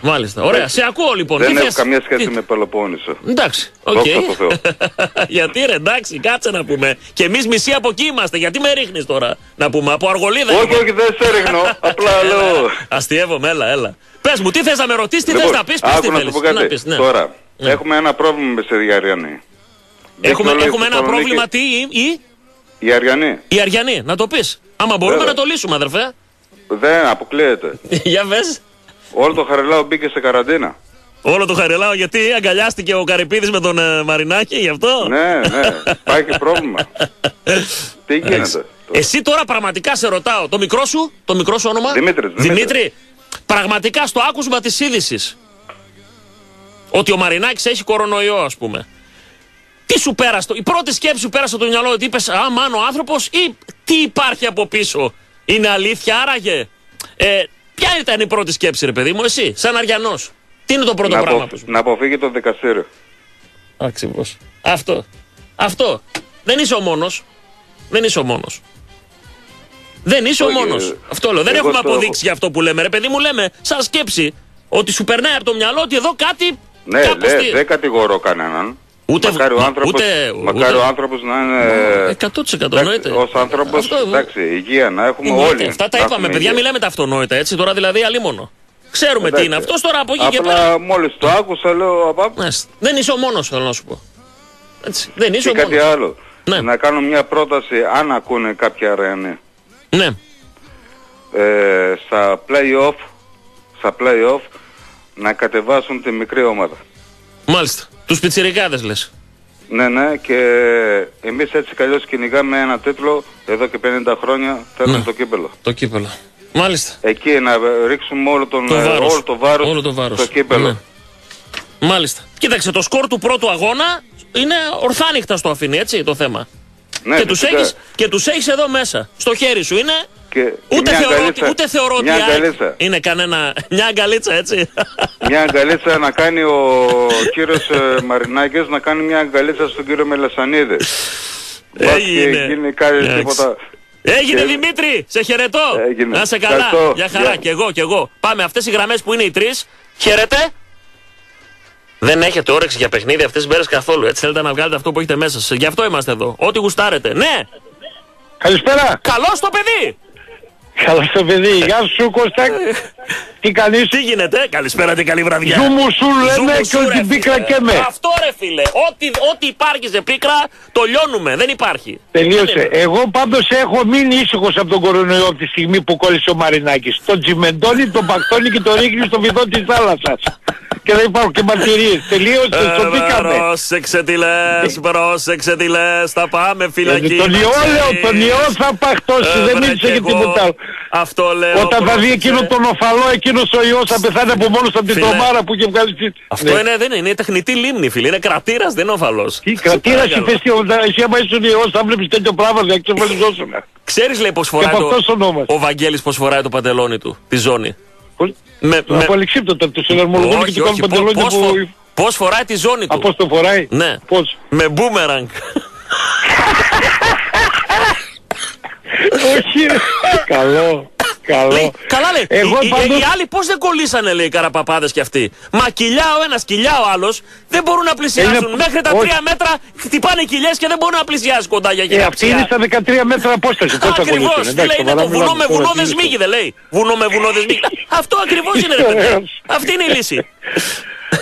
Μάλιστα. Ωραία. Σε ακούω λοιπόν. Δεν Τι έχω θες; καμία σχέση Τι- με Πελοπόννησο. Εντάξει. Οκ. Δόξα τω Θεώ. γιατί ρε, εντάξει, κάτσε να πούμε. Και εμείς μισοί από εκεί είμαστε. Γιατί με ρίχνεις τώρα, να πούμε, από αργολίδα. όχι, είμαστε. όχι, δεν σε ρίχνω. Απλά λέω. Αστειεύομαι, έλα, έλα. Πες μου, τι θες να με ρωτήσεις, τι Λοιπόν, θες να πεις, πες άκου τι να θέλεις. σου πω κάτι. ναι. Τώρα, Ναι. έχουμε ένα πρόβλημα με στη Αριανή. Έχουμε, Δείχνω, λέει, έχουμε ένα Θεσσαλονίκη- πρόβλημα, τι, η, η, Η Αριανή. η Αριανή, να το πεις. Άμα μπορούμε Βέβαια. να το λύσουμε, αδερφέ. Δεν αποκλείεται. Για βες. Όλο το Χαριλάου μπήκε σε καραντίνα. Όλο το χαρελάω γιατί αγκαλιάστηκε ο Καρυπίδης με τον ε, Μαρινάκη, γι' αυτό; ναι, ναι. Υπάρχει πρόβλημα. Τι γίνεται; Εσύ τώρα πραγματικά σε ρωτάω, το μικρό σου, το μικρό σου όνομα; Δημήτρης, Δημήτρης, Δημήτρης. πραγματικά στο άκουσμα της είδησης. Ότι ο Μαρινάκης έχει κορονοϊό, ας πούμε. Τι σου πέρασε, το- η πρώτη σκέψη σου πέρασε από το μυαλό ότι είπες Α, μάν ο άνθρωπος ή τι υπάρχει από πίσω. Είναι αλήθεια, άραγε. Ε, ποια ήταν η πρώτη σκέψη, ρε παιδί μου, εσύ, σαν Αριανός; Τι είναι το πρώτο Να, πράγμα απο- που σου να αποφύγει το δικαστήριο. Ακριβώς. Αυτό. Αυτό. Δεν είσαι ο μόνος. Δεν είσαι ο μόνος. Δεν είσαι ο Όχι, μόνος. ε, Αυτό λέω. Δεν εγώ έχουμε στο αποδείξει έχω. για αυτό που λέμε. Ρε παιδί μου λέμε σαν σκέψη ότι σου περνάει από το μυαλό ότι εδώ κάτι. Ναι, κάπως δε- τι- δεν κατηγορώ κανέναν. Ούτε- μακάρι ο μα- άνθρωπος, ούτε- μακάρι ούτε- ο άνθρωπος να είναι... 100% εντάξει, εννοείται. Ως άνθρωπος, Αυτό, ε, εντάξει, υγεία να έχουμε εννοείται. όλοι. Αυτά τα να είπαμε, έχουμε παιδιά. υγεία. Μιλάμε τα αυτονόητα έτσι. Τώρα δηλαδή αλίμονο. Ξέρουμε τι Εντάξει. είναι αυτό τώρα από εκεί και Απλά πέρα. μόλις το άκουσα λέω απ' Ναι, Δεν είσαι ο μόνος θέλω να σου πω. Έτσι. Δεν είσαι και ο κάτι μόνος. άλλο. Ναι. Να κάνω μια πρόταση αν ακούνε κάποια αρεανή. Ναι. Ε, στα play-off, στα play-off να κατεβάσουν τη μικρή ομάδα. Μάλιστα. Τους πιτσιρικάδες λες. Ναι, ναι, και εμείς έτσι καλλιώς κυνηγάμε ένα τίτλο εδώ και 50 χρόνια θέλουμε Ναι. το κύπελο. Το κύπελο. Μάλιστα. Εκεί να ρίξουμε όλο, τον, Το ε, βάρος. όλο το βάρος, Όλο το βάρος. στο κύπελο. Ναι. Μάλιστα. Κοίταξε, το σκορ του πρώτου αγώνα είναι ορθάνυχτα στο αφήνει, έτσι το θέμα. Ναι, και, τους φυσικά. έχεις, και τους έχεις εδώ μέσα. Στο χέρι σου είναι. Και Ούτε μια θεωρώ, ότι, αγκαλίτσα- ούτε θεωρώ ότι μια η ΑΕΚ αγκαλίτσα. είναι κανένα. Μια αγκαλίτσα, έτσι. Μια αγκαλίτσα να κάνει ο κύριος ε, Μαρινάκης να κάνει μια αγκαλίτσα στον κύριο Μελασανίδη. Μπας και Έγινε. γίνει κάτι Εντάξει. τίποτα. Έγινε Και- Δημήτρη, σε χαιρετώ. Έγινε. Να σε καλά. Ευχαριστώ. Για χαρά, Γεια. κι εγώ, κι εγώ. Πάμε, αυτές οι γραμμές που είναι οι τρεις. Χαίρετε. Δεν έχετε όρεξη για παιχνίδι αυτές τις μέρες καθόλου. Έτσι θέλετε να βγάλετε αυτό που έχετε μέσα σας. Γι' αυτό είμαστε εδώ. Ό,τι γουστάρετε. Ναι, Καλησπέρα. καλό το παιδί. Καλώς το παιδί. Γεια σου Κώστα. Τι κάνεις; Τι γίνεται, καλησπέρα και καλή βραδιά. Ζου μου σου Ζου λένε μου και σου, ρε, ότι πίκρα φίλε. και με. Αυτό ρε φίλε. Ό,τι, ό,τι υπάρχει σε πίκρα το λιώνουμε. Δεν υπάρχει. Τελείωσε. Δεν είναι. Εγώ πάντως έχω μείνει ήσυχος από τον κορονοϊό από τη στιγμή που κόλλησε ο Μαρινάκης. Τον τσιμεντώνει, τον πακτώνει και τον ρίχνει στο βυθό της θάλασσας. Και δεν υπάρχουν και μαρτυρίες. Τελείωσε, το Ε, μπήκαμε. Πρόσεξε τι λες, πρόσεξε τι λες, θα πάμε φυλακή. Ε, Τον να ιό λέω, ξέρεις. τον ιό θα παχτώσει, Ε, δεν βρε, μίλησε κι για εγώ τίποτα άλλο. Αυτό λέω. Όταν θα δει πρόσεξε. εκείνο τον οφαλό, εκείνος ο ιός θα πεθάνει από μόνος από την Φίλε, τρομάρα που είχε βγάλει. στη- Αυτό Ναι. είναι, δεν είναι, είναι τεχνητή λίμνη, φίλε. Είναι κρατήρας, δεν είναι όφαλος. Τι κρατήρας ηφαιστεί, εσύ άμα είσαι ιός θα βλέπεις τέτοιο πράγμα, δεν ξεφαλιζόσουν. Ξέρεις, λέει, πώς Και φοράει από το, αυτός ονόμας. ο Βαγγέλης πώς φοράει το παντελόνι του, τη ζώνη. Με, Το απολεξίπτωτα, του συναρμολογούν και όχι, του κάνουν όχι, παντελόνια πώς, που... φο- πώς φοράει τη ζώνη του. Α, πώς το φοράει; Ναι. Πώς; Με μπούμεραγκ. Όχι ρε. Καλό. Καλό. Λέει, καλά λέει. Εγώ οι, οι- πάντως- οι άλλοι πώς δεν κολλήσανε, λέει, οι καραπαπάδες κι αυτοί. Μα κοιλιά ο ένα, κοιλιά ο άλλος, δεν μπορούν να πλησιάσουν. Είναι- Μέχρι τα όχι. τρία μέτρα χτυπάνε κοιλιές και δεν μπορούν να πλησιάσουν κοντά για Ε, αυτή είναι χειραψία. στα 13 μέτρα απόσταση. Πώς θα Ακριβώς. κολλήσουν. Τι λέει, είναι το βουνό με βουνό δεν σμίγει, δεν λέει. Βουνό με βουνό δεν σμίγει. Αυτό ακριβώς είναι, ρε παιδιά. Ωραίος. Αυτή είναι η λύση.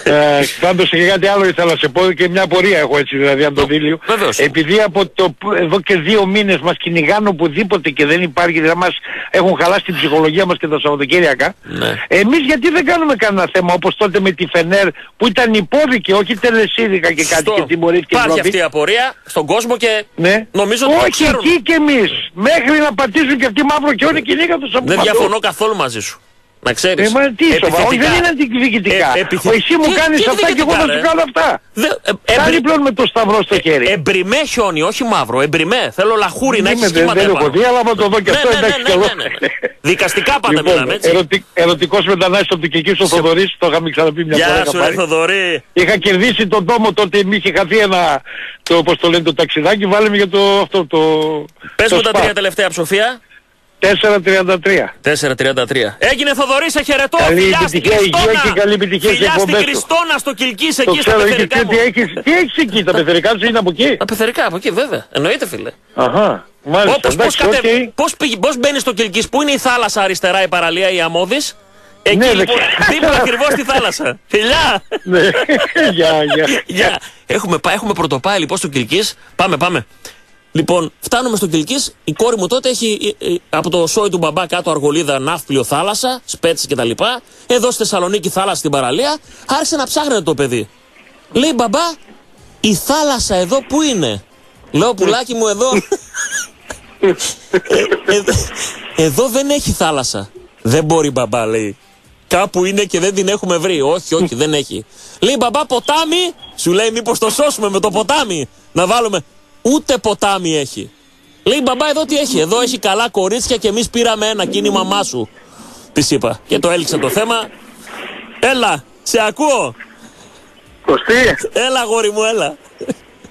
Ε, πάντως και κάτι άλλο ήθελα να σε πω και μια πορεία έχω έτσι δηλαδή από τον Δήλιο. Βεβαίως. Επειδή από το, εδώ και δύο μήνες μας κυνηγάνε οπουδήποτε και δεν υπάρχει, δηλαδή μας έχουν χαλάσει την ψυχολογία μας και τα Σαββατοκύριακα. Ναι. Εμείς γιατί δεν κάνουμε κανένα θέμα όπως τότε με τη Φενέρ που ήταν υπόδικη, όχι τελεσίδικα και κάτι Στο- και τιμωρήθηκε η Υπάρχει Ευρώπη. αυτή η απορία στον κόσμο και Ναι. νομίζω ότι το Όχι ξέρουν. εκεί και εμείς. Μέχρι να πατήσουν και αυτοί μαύρο και όλοι κυνήγαν τους από Δεν παντού. διαφωνώ καθόλου μαζί σου. Να ξέρεις. Ε, μα τι σοβαρά, όχι δεν είναι αντιδιοικητικά. Ε, επιθυ- Ο, εσύ μου Τι- κάνεις τι αυτά και εγώ θα διοικητικά, σου ρε. κάνω αυτά. Δε, ε, Κάνει εμπρι- πλέον με το σταυρό στο χέρι. Εμπριμέ χιόνι, όχι μαύρο. Εμπριμέ. Θέλω λαχούρι να Είμαι, έχεις δεν, σχήματα δεν έχω επάνω. δει, αλλά από το δω και Ναι, αυτό ναι, εντάξει ναι, και εγώ. ναι, ναι, ναι. Δικαστικά πάντα Λοιπόν, μιλάμε έτσι. ερωτι, ερωτικός μετανάστης από την Κική στο Σε- Θοδωρής, το είχαμε ξαναπεί μια φορά. Γεια είχα σου, ρε πάρει. Θοδωρή. Είχα κερδίσει τον τόμο τότε, μη είχε χαθεί ένα, το, πώς το λένε, το ταξιδάκι, βάλε με για το, αυτό, το, Πες το μου τα σπα. τρία τελευταία ψηφία. 4.33. 4.33. Έγινε Θοδωρή, σε χαιρετώ. Καλή Φιλιά στην επιτυχία, υγεία Κριστόνα. και καλή επιτυχία στις Φιλιά στην εκπομπές σου. Κριστόνα, στο Κιλκής, Το εκεί στα ξέρω, έχεις, πεθερικά τι, μου. τι, έχεις, τι έχεις εκεί, τα πεθερικά σου είναι από εκεί; Τα πεθερικά από εκεί, βέβαια. Εννοείται, φίλε. Αχα, μάλιστα, Όπως, πώς, εντάξει, κατε... οκ. πώς, πήγε- πώς μπαίνεις στο Κιλκής, πού είναι η θάλασσα αριστερά, η παραλία, η Αμμώδης. Εκεί Ναι, λοιπόν, δεξιά. δίπλα ακριβώς στη θάλασσα. Φιλιά! Ναι, γεια, γεια. Γεια. Έχουμε, πάει, έχουμε πρωτοπάει λοιπόν στο Κιλκής. Πάμε, πάμε. Λοιπόν, φτάνουμε στο Κιλκής. Η κόρη μου τότε έχει ε, ε, από το σόι του μπαμπά κάτω αργολίδα, ναύπλιο, θάλασσα, σπέτσι κτλ. Εδώ στη Θεσσαλονίκη θάλασσα στην παραλία. Άρχισε να ψάχνει το παιδί. Λέει μπαμπά, η θάλασσα εδώ που είναι; Λέω πουλάκι μου εδώ. Ε, ε, εδώ δεν έχει θάλασσα. Δεν μπορεί μπαμπά λέει. Κάπου είναι και δεν την έχουμε βρει. Όχι, όχι, δεν έχει. Λέει μπαμπά ποτάμι. Σου λέει μήπως το σώσουμε με το ποτάμι. Να βάλουμε. Ούτε ποτάμι έχει. Λέει μπαμπά εδώ τι έχει; Εδώ έχει καλά κορίτσια και εμείς πήραμε ένα και είναι η μαμά σου. Της είπα. Και το έληξε το θέμα. Έλα, σε ακούω. Κωστή, Έλα γόρι μου, έλα.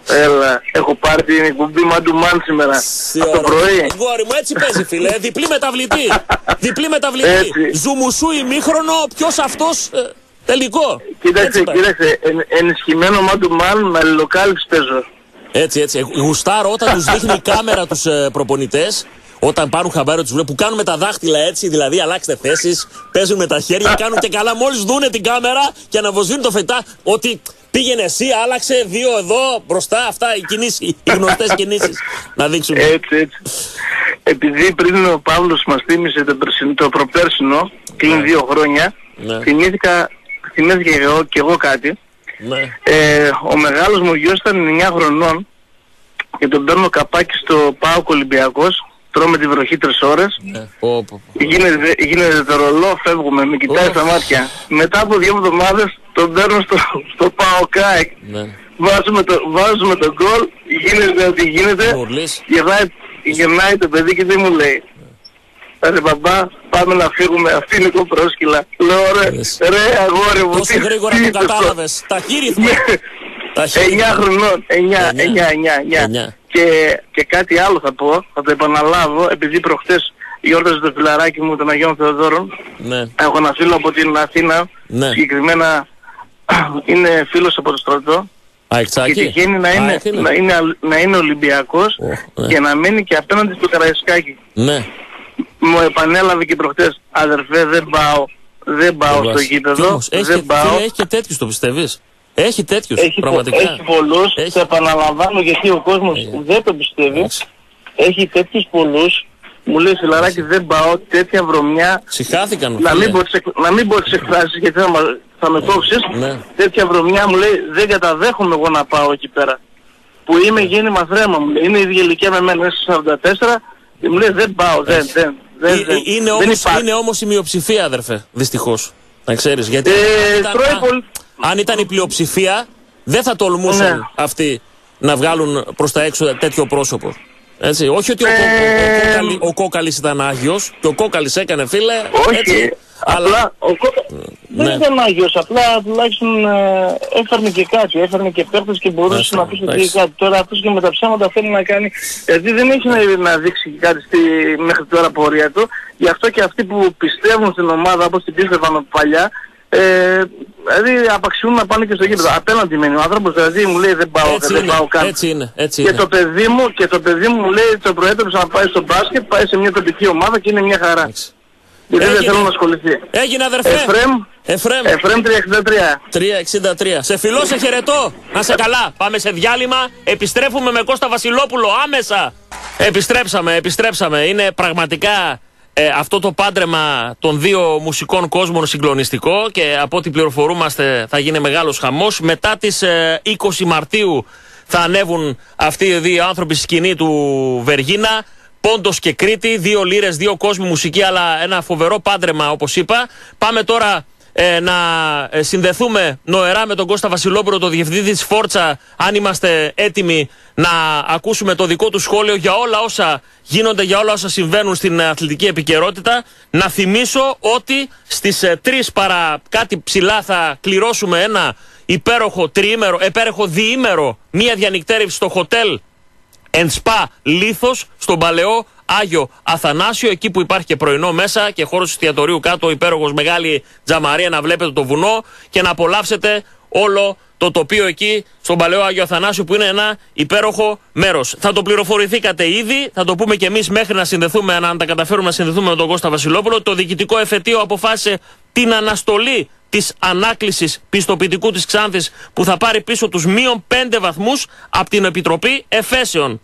έλα, έχω πάρει την εκπομπή Μαντουμάν σήμερα. Τι Από το ωραία. πρωί. Γόρι μου, έτσι παίζει φίλε. Διπλή μεταβλητή. Διπλή μεταβλητή. Έτσι. Ζουμουσού ημίχρονο, ποιος αυτός ε, τελικό. Κοίταξε, Έτσι πάει. κοίταξε, εν, ενισχυμένο Μαντουμάν με αλληλοκάλυψη παίζω. Έτσι, έτσι. Γουστάρω όταν τους δείχνει η κάμερα τους ε, προπονητές, όταν πάρουν χαμπάρο τους που κάνουν με τα δάχτυλα έτσι, δηλαδή αλλάξτε θέσεις, παίζουν με τα χέρια, κάνουν και καλά. Μόλις δούνε την κάμερα και αναβοσβήνουν το φετά, ότι πήγαινε εσύ, άλλαξε δύο εδώ μπροστά, αυτά οι κινήσεις, οι γνωστές κινήσεις. Να δείξουν. Έτσι, έτσι. Επειδή πριν ο Παύλος μας θύμισε το, περσιν- το προπέρσινο, κλείνει δύο χρόνια, Ναι. θυμήθηκα, θυμήθηκα και εγώ, και εγώ κάτι. Ναι. Ε, ο μεγάλος μου γιος ήταν 9 χρονών και τον παίρνω καπάκι στο ΠΑΟΚ Ολυμπιακός, τρώμε τη βροχή τρεις ώρες. ναι. Πω, πω, πω. Γίνεται, γίνεται το ρολό, φεύγουμε, με κοιτάει Ω. στα μάτια. Μετά από δύο εβδομάδες τον παίρνω στο, στο ΠΑΟΚΑΕΚ. Ναι. Βάζουμε το, βάζουμε το γκολ, γίνεται ό,τι γίνεται. Ουρλής. Γυρνάει, γυρνάει το παιδί και τι μου λέει. Ρε μπαμπά, πάμε να φύγουμε, αυτή είναι κοπρόσκυλα. Λέω ρε, Λες. ρε αγόρι μου, Τόσο τι- γρήγορα τι το είναι αυτό;» κατάλαβες. Ταχύρυθμο. Ναι. Ταχύρυθμο. 9 χρονών, 9, 9, 9, 9. Εννιά. Και, και κάτι άλλο θα πω, θα το επαναλάβω, επειδή προχτές γιόρταζε το φιλαράκι μου των Αγίων Θεοδόρων. Ναι. Έχω ένα φίλο από την Αθήνα, Ναι. συγκεκριμένα είναι φίλος από το στρατό και Αεξάκι. τυχαίνει να είναι, ΑΕΚ είναι. να είναι, αλ- να είναι Ολυμπιακός Ω, ναι. και να μένει και απέναντι στο Καραϊσκάκι. Ναι. Μου επανέλαβε και προχτές, αδερφέ δεν πάω, δεν πάω στο Βεβαίως. Κι γήπεδο, όμως, έχει, δεν και- πάω. φίλε, έχει και τέτοιους, το πιστεύεις; Έχει τέτοιους. Έχει, πο- πραγματικά. έχει πολλούς, Έχει. το επαναλαμβάνω γιατί ο κόσμος Έχει. δεν το πιστεύει. Εντάξει. Έχει τέτοιους πολλούς, μου λέει φιλαράκι δεν πάω, τέτοια βρωμιά, Συχάθηκαν. να φίλε. μην, πω τις, εκ- να μην πω τις εκφράσεις γιατί θα, μα- θα με κόψεις, Ναι. τέτοια βρωμιά μου λέει δεν καταδέχομαι εγώ να πάω εκεί πέρα. Που είμαι γέννημα θρέμα μου, λέει. είναι η ίδια ηλικία με μένα, είσαι 44, και μου λέει δεν πάω, δεν, δεν, δεν, Ε, δεν, ε, είναι, δεν όμως, υπάρχει. είναι όμως η μειοψηφία, αδερφέ. Δυστυχώς. Να ξέρεις. Γιατί Ε, αν, ήταν, τρώει αν- πολύ- αν ήταν η πλειοψηφία, δεν θα τολμούσαν Ναι. αυτοί να βγάλουν προς τα έξω τέτοιο πρόσωπο. Έτσι, όχι ότι ο, Ε, Κό- ο, Κόκαλη, ο Κόκαλης ήταν Άγιος και ο Κόκαλης έκανε φίλε, Όχι, έτσι, απλά αλλά ο Κόκα Ναι. δεν ήταν Άγιος, απλά τουλάχιστον ε, έφερνε και κάτι, έφερνε και παίχτες και μπορούσε Μάλιστα, να πει ότι εντάξει. κάτι. Τώρα αυτός και με τα ψέματα θέλει να κάνει, γιατί δεν έχει να, να δείξει και κάτι στη, μέχρι τώρα πορεία του, γι' αυτό και αυτοί που πιστεύουν στην ομάδα όπως την πίστευαν παλιά, ε, δηλαδή απαξιούν να πάνε και στο γήπεδο. Απέναντι μένει ο άνθρωπος, δηλαδή μου λέει δεν πάω, έτσι δεν είναι, πάω καν. έτσι είναι, έτσι Και είναι. το παιδί μου, και το παιδί μου μου λέει το προέτρεψε να πάει στο μπάσκετ, πάει σε μια τοπική ομάδα και είναι μια χαρά. Εντάξει. Γιατί δεν Έγινε. θέλω να ασχοληθεί. Έγινε αδερφέ. Εφρέμ, Εφρέμ. Εφρέμ 363. 363. Σε φιλό, σε χαιρετώ. Να σε καλά. Πάμε σε διάλειμμα. Επιστρέφουμε με Κώστα Βασιλόπουλο άμεσα. Επιστρέψαμε, επιστρέψαμε. Είναι πραγματικά ε, αυτό το πάντρεμα των δύο μουσικών κόσμων συγκλονιστικό και από ό,τι πληροφορούμαστε θα γίνει μεγάλος χαμός. Μετά τις ε, 20 Μαρτίου θα ανέβουν αυτοί οι δύο άνθρωποι στη σκηνή του Βεργίνα. Πόντος και Κρήτη, δύο λύρες, δύο κόσμοι μουσική, αλλά ένα φοβερό πάντρεμα όπως είπα. Πάμε τώρα ε, να ε, συνδεθούμε νοερά με τον Κώστα Βασιλόπουλο, το διευθυντή της Φόρτσα, αν είμαστε έτοιμοι να ακούσουμε το δικό του σχόλιο για όλα όσα γίνονται, για όλα όσα συμβαίνουν στην αθλητική επικαιρότητα. Να θυμίσω ότι στις ε, 3 παρά κάτι ψηλά θα κληρώσουμε ένα υπέροχο τριήμερο, υπέροχο διήμερο, μία διανυκτέρευση στο χοτέλ Εν Σπα Λίθος στον παλαιό Άγιο Αθανάσιο, εκεί που υπάρχει και πρωινό μέσα και χώρος εστιατορίου κάτω, υπέροχος μεγάλη τζαμαρία να βλέπετε το βουνό και να απολαύσετε όλο το τοπίο εκεί στον παλαιό Άγιο Αθανάσιο που είναι ένα υπέροχο μέρος. Θα το πληροφορηθήκατε ήδη, θα το πούμε και εμείς μέχρι να συνδεθούμε, αν τα καταφέρουμε να συνδεθούμε με τον Κώστα Βασιλόπουλο. Το διοικητικό εφετείο αποφάσισε την αναστολή της ανάκλησης πιστοποιητικού της Ξάνθης που θα πάρει πίσω τους μείον 5 βαθμούς από την Επιτροπή Εφέσεων.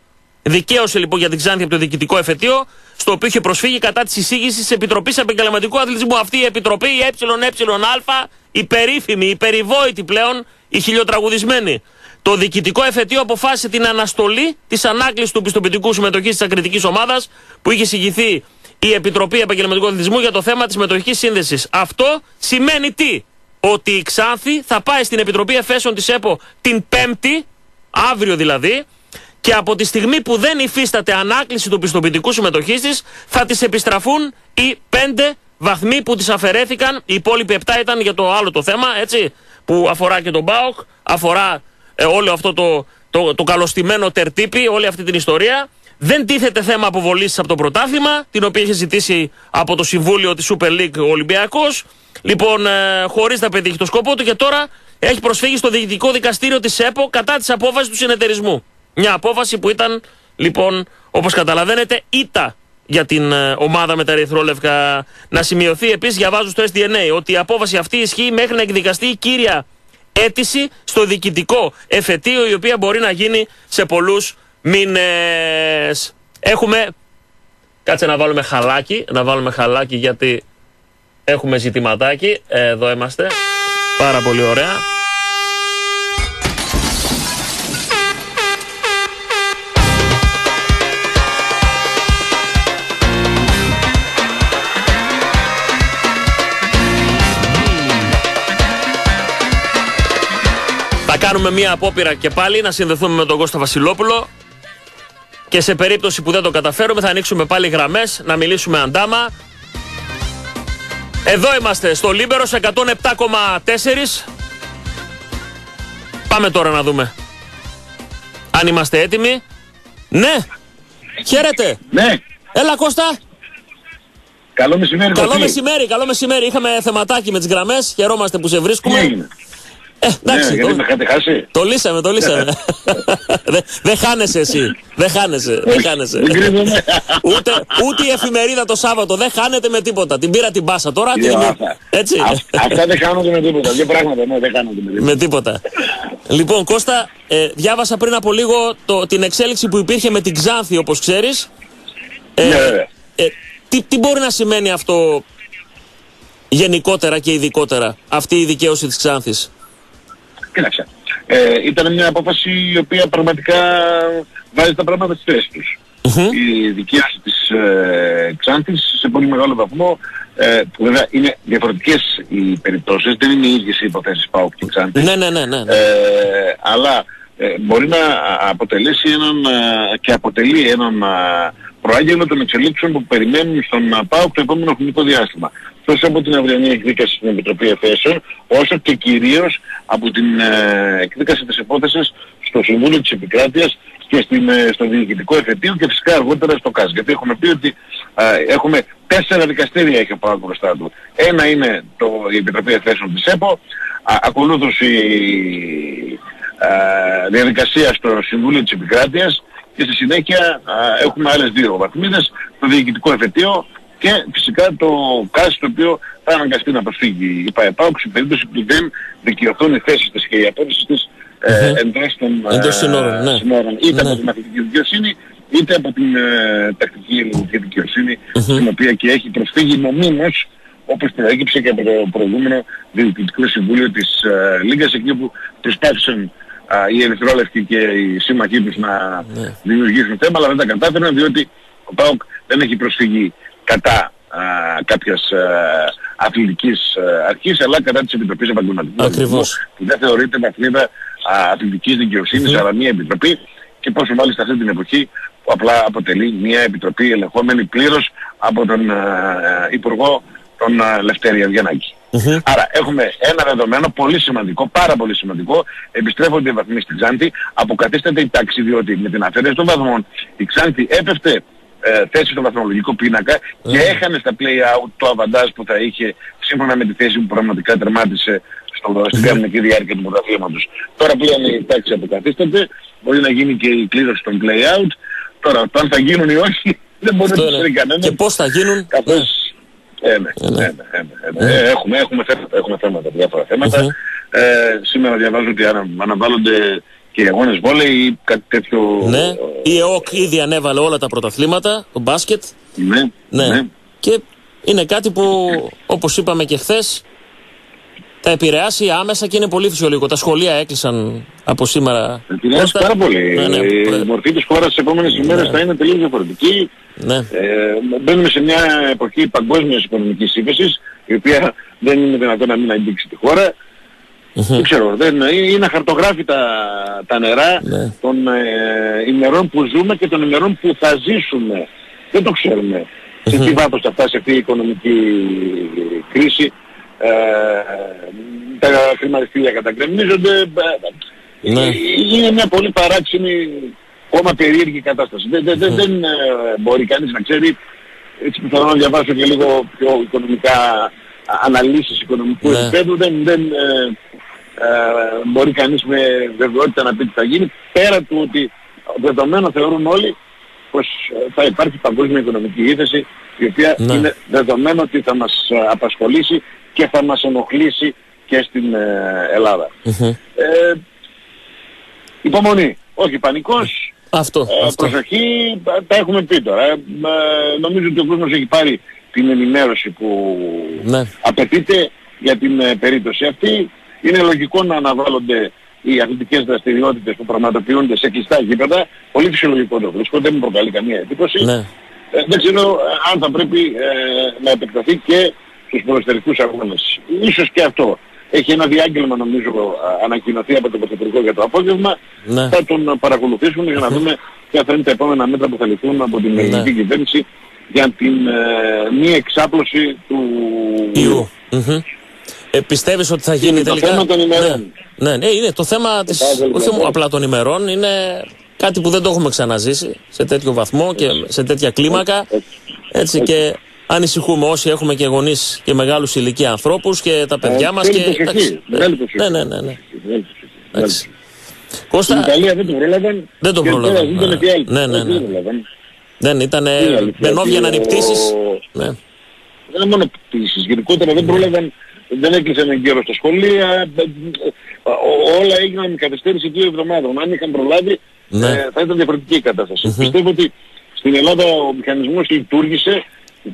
Δικαίωσε λοιπόν για την Ξάνθη από το διοικητικό εφετείο, στο οποίο είχε προσφύγει κατά της εισήγησης της Επιτροπής Επαγγελματικού Αθλητισμού. Αυτή η Επιτροπή, η ΕΕΑ, η περίφημη, η περιβόητη πλέον, η χιλιοτραγουδισμένη. Το διοικητικό εφετείο αποφάσισε την αναστολή της ανάκλησης του πιστοποιητικού συμμετοχής της ακριτικής ομάδας που είχε συγγηθεί η Επιτροπή Επαγγελματικού Αθλητισμού για το θέμα της μετοχική σύνδεσης. Αυτό σημαίνει τι, ότι η Ξάνθη θα πάει στην Επιτροπή Εφέσεων της ΕΠΟ την Πέμπτη, αύριο δηλαδή, και από τη στιγμή που δεν υφίσταται ανάκληση του πιστοποιητικού συμμετοχής της, θα τη επιστραφούν οι πέντε βαθμοί που τη αφαιρέθηκαν. Οι υπόλοιποι 7 ήταν για το άλλο το θέμα, έτσι, που αφορά και τον Μπάοκ, αφορά ε, όλο αυτό το, το, το καλωστημένο τερτύπη, όλη αυτή την ιστορία. Δεν τίθεται θέμα αποβολής από το πρωτάθλημα, την οποία είχε ζητήσει από το Συμβούλιο της Super League ο Ολυμπιακός. Λοιπόν, ε, χωρίς να πετύχει το σκοπό του και τώρα έχει προσφύγει στο Διοικητικό Δικαστήριο της ΕΠΟ κατά της απόφασης του συνεταιρισμού. Μια απόφαση που ήταν, λοιπόν, όπως καταλαβαίνετε, ήττα για την ε, ομάδα με τα ερυθρόλευκα. Να σημειωθεί επίσης, διαβάζω στο SDNA, ότι η απόφαση αυτή ισχύει μέχρι να εκδικαστεί η κύρια αίτηση στο διοικητικό εφετείο, η οποία μπορεί να γίνει σε πολλούς μήνες. Έχουμε. Κάτσε να βάλουμε χαλάκι. Να βάλουμε χαλάκι γιατί έχουμε ζητηματάκι. Εδώ είμαστε. Πάρα πολύ ωραία. Θα κάνουμε μία απόπειρα και πάλι να συνδεθούμε με τον Κώστα Βασιλόπουλο. Και σε περίπτωση που δεν το καταφέρουμε, θα ανοίξουμε πάλι γραμμές, να μιλήσουμε αντάμα. Εδώ είμαστε στο Λίμπερος 107,4. Πάμε τώρα να δούμε. Αν είμαστε έτοιμοι. Ναι. Χαίρετε. Ναι, Έλα Κώστα. καλό μεσημέρι. Καλό Βασίλη. μεσημέρι, καλό μεσημέρι. Είχαμε θεματάκι με τις γραμμές. Χαιρόμαστε που σε Τι βρίσκουμε. έγινε; Ε, εντάξει, ναι, γιατί το- με είχατε χάσει. Το λύσαμε, το λύσαμε. Δεν δε χάνεσαι εσύ. Δεν χάνεσαι. Δεν χάνεσαι. Δεν κρύβομαι. ούτε, ούτε η εφημερίδα το Σάββατο δεν χάνεται με τίποτα. Την πήρα την πάσα τώρα. Τι την- αυτά. έτσι. Α- Αυτά δεν χάνονται με τίποτα. Δύο πράγματα, ναι, δεν χάνονται με τίποτα. με τίποτα. λοιπόν, Κώστα, ε, διάβασα πριν από λίγο το, την εξέλιξη που υπήρχε με την Ξάνθη, όπως ξέρεις. Ε, Ναι, βέβαια. ε, τι, τι μπορεί να σημαίνει αυτό γενικότερα και ειδικότερα, αυτή η δικαίωση της Ξάνθης; Κοίταξε. Ε, ήταν μια απόφαση η οποία πραγματικά βάζει τα πράγματα στη θέση τους. Η δικαίωση της ε, Ξάνθης σε πολύ μεγάλο βαθμό ε, που βέβαια είναι διαφορετικές οι περιπτώσεις, δεν είναι οι ίδιες οι υποθέσεις ΠΑΟΚ και Ξάνθης. Ναι, ναι, ναι. ναι, ναι. Ε, αλλά ε, μπορεί να α- αποτελέσει έναν α, και αποτελεί έναν α, προάγγελο των εξελίξεων που περιμένουν στον α, ΠΑΟΚ το επόμενο χρονικό διάστημα. Τόσο από την αυριανή εκδίκαση στην Επιτροπή Εφέσεων, όσο και κυρίως από την ε, εκδίκαση της υπόθεσης στο Συμβούλιο της Επικράτειας και στην, ε, στο Διοικητικό Εφετείο και φυσικά αργότερα στο ΚΑΣ. Γιατί έχουμε πει ότι α, έχουμε τέσσερα δικαστήρια έχει ο ΠΑΟΚ μπροστά του. Ένα είναι το, η Επιτροπή Εφέσεων της ΕΠΟ, α, ακολούθως η ε, διαδικασία στο Συμβούλιο της Επικράτειας και στη συνέχεια α, έχουμε άλλες δύο βαθμίδες, το Διοικητικό Εφετείο και φυσικά το ΚΑΣ το οποίο θα αναγκαστεί να προσφύγει η ΠΑΕΠΑΟΚ σε περίπτωση που δεν δικαιωθούν οι θέσεις της και η απόδοση της ε, εντός των Εντός συνόρων, ναι. συνόρων είτε Ναι. από την αθλητική δικαιοσύνη είτε από την ε, τακτική ελληνική δικαιοσύνη στην οποία και έχει προσφύγει νομίμως όπως προέκυψε και από το προηγούμενο Διοικητικό Συμβούλιο της ε, Λίγκας εκεί που προσπάθησαν α, οι Ερυθρόλευκοι και οι σύμμαχοί τους να δημιουργήσουν θέμα αλλά δεν τα κατάφεραν διότι ο ΠΑΟΚ δεν έχει προσφύγει κατά α, κάποιας α, αθλητικής α, αρχής αλλά κατά της Επιτροπής Επαγγελματικού Ακριβώς. Αθλητισμού, που δεν θεωρείται βαθμίδα α, αθλητικής δικαιοσύνης αλλά μια επιτροπή. Και πόσο μάλιστα αυτή την εποχή που απλά αποτελεί μια επιτροπή ελεγχόμενη πλήρως από τον α, Υπουργό τον α, Λευτέρη Αυγενάκη. Άρα έχουμε ένα δεδομένο πολύ σημαντικό, πάρα πολύ σημαντικό, επιστρέφονται οι βαθμοί στην Ξάνθη, αποκαθίσταται η τάξη διότι με την αφαίρεση των βαθμών η Ξάνθη έπεφτε ε, θέση στο βαθμολογικό πίνακα και έχανε στα play-out το αβαντάζ που θα είχε σύμφωνα με τη θέση που πραγματικά τερμάτισε στο, στην κανονική διάρκεια του πρωταθλήματος. Τώρα πλέον η τάξη αποκαθίσταται, μπορεί να γίνει και η κλήρωση των play-out. Τώρα το αν θα γίνουν ή όχι δεν μπορεί να Αυτό το είναι. ξέρει κανένας. Και πώς θα γίνουν. Καθώς... Ε, ναι, Ε, ναι. ναι, ναι, ναι, ναι. Ε, έχουμε, έχουμε θέματα, έχουμε θέματα, διάφορα θέματα. Μμμ. Ε, σήμερα διαβάζω ότι ανα, αναβάλλονται και οι αγώνες βόλεϊ ή κάτι τέτοιο. Ναι. Η ΕΟΚ ήδη ανέβαλε όλα τα πρωταθλήματα, το μπάσκετ. Ναι, Ναι. ναι. Και είναι κάτι που, όπως είπαμε και χθες, θα επηρεάσει άμεσα και είναι πολύ φυσιολογικό. Τα σχολεία έκλεισαν από σήμερα. Επηρεάζει Κώστα. πάρα πολύ. Ναι, ναι, η ε, μορφή της χώρας τις επόμενες ημέρες θα είναι τελείως διαφορετική. ναι. Ε, μπαίνουμε σε μια εποχή παγκόσμιας οικονομικής ύφεσης, η οποία δεν είναι δυνατόν να μην αγγίξει τη χώρα. Δεν ξέρω, δεν, είναι αχαρτογράφητα τα νερά Ναι. των ε, ημερών που ζούμε και των ημερών που θα ζήσουμε. Δεν το ξέρουμε. Σε τι βάθος θα φτάσει αυτή η οικονομική κρίση. Ε, τα χρηματιστήρια καταγκρεμίζονται. Ε, Ναι. Είναι μια πολύ παράξενη, ακόμα περίεργη κατάσταση. Δεν, δεν, δεν, δεν, ε, μπορεί κανείς να ξέρει, έτσι που θέλω να διαβάσω και λίγο πιο οικονομικά α, αναλύσεις οικονομικού Ναι. επίπεδου, δεν, δεν ε, ε, μπορεί κανείς με βεβαιότητα να πει τι θα γίνει, πέρα του ότι δεδομένο θεωρούν όλοι πως ε, θα υπάρχει παγκόσμια οικονομική ύφεση η οποία Ναι. είναι δεδομένο ότι θα μας ε, απασχολήσει και θα μας ενοχλήσει και στην ε, Ελλάδα. Μμμ. Ε, υπομονή, όχι πανικός, Αυτό. ε, αυτό. προσοχή, τα- τα έχουμε πει τώρα. Ε, ε, νομίζω ότι ο κόσμος έχει πάρει την ενημέρωση που Ναι. απαιτείται για την ε, περίπτωση αυτή. Είναι λογικό να αναβάλλονται οι αθλητικές δραστηριότητες που πραγματοποιούνται σε κλειστά γήπεδα. Πολύ φυσιολογικό το βρίσκω, δεν μου προκαλεί καμία εντύπωση. Ναι. Ε, δεν ξέρω ε, αν θα πρέπει ε, να επεκταθεί και στους ποδοσφαιρικούς αγώνες. Ίσως και αυτό. Έχει ένα διάγγελμα νομίζω α, ανακοινωθεί από τον Πρωθυπουργό για το απόγευμα. Ναι. Θα τον α, παρακολουθήσουμε για να δούμε ποια θα είναι τα επόμενα μέτρα που θα ληφθούν από την ελληνική κυβέρνηση για την ε, μη εξάπλωση του Ιού. Μμμ. Ε, πιστεύεις ότι θα γίνει το τελικά; θέμα των ημερών. Ναι, ναι, ναι, είναι το θέμα της, πάζλ όχι δηλαδή. απλά των ημερών, είναι κάτι που δεν το έχουμε ξαναζήσει σε τέτοιο βαθμό και σε τέτοια κλίμακα. Έτσι και ανησυχούμε όσοι έχουμε και γονείς και μεγάλους ηλικία ανθρώπους και τα παιδιά Ε, μας. θέλεις Και, προσοχή, εντάξει, μεγάλη προσοχή. ναι, ναι, ναι, ναι. Μεγάλη προσοχή, μεγάλη Εντάξει. προσοχή. Στην Κώστα, Ιταλία δεν το πρόλαβαν. Δεν το και τώρα πρόλαβαν, ζήτανε ναι. τι άλλο. Ναι, ναι, Δεν ναι. το πρόλαβαν. δεν ήταν. Είναι αλήθεια Μπαινόβγαιναν ότι οι ο- πτήσεις. Ναι. δεν είναι μόνο πτήσεις. Γενικότερα δεν πρόλαβαν, δεν έκλεισαν εγκαίρως τα σχολεία. δεν- ό- Όλα έγιναν με καθυστέρηση δύο εβδομάδων. Αν είχαν προλάβει Ναι. ε, θα ήταν διαφορετική η κατάσταση. Πιστεύω ότι στην Ελλάδα ο μηχανισμός λειτουργήσε,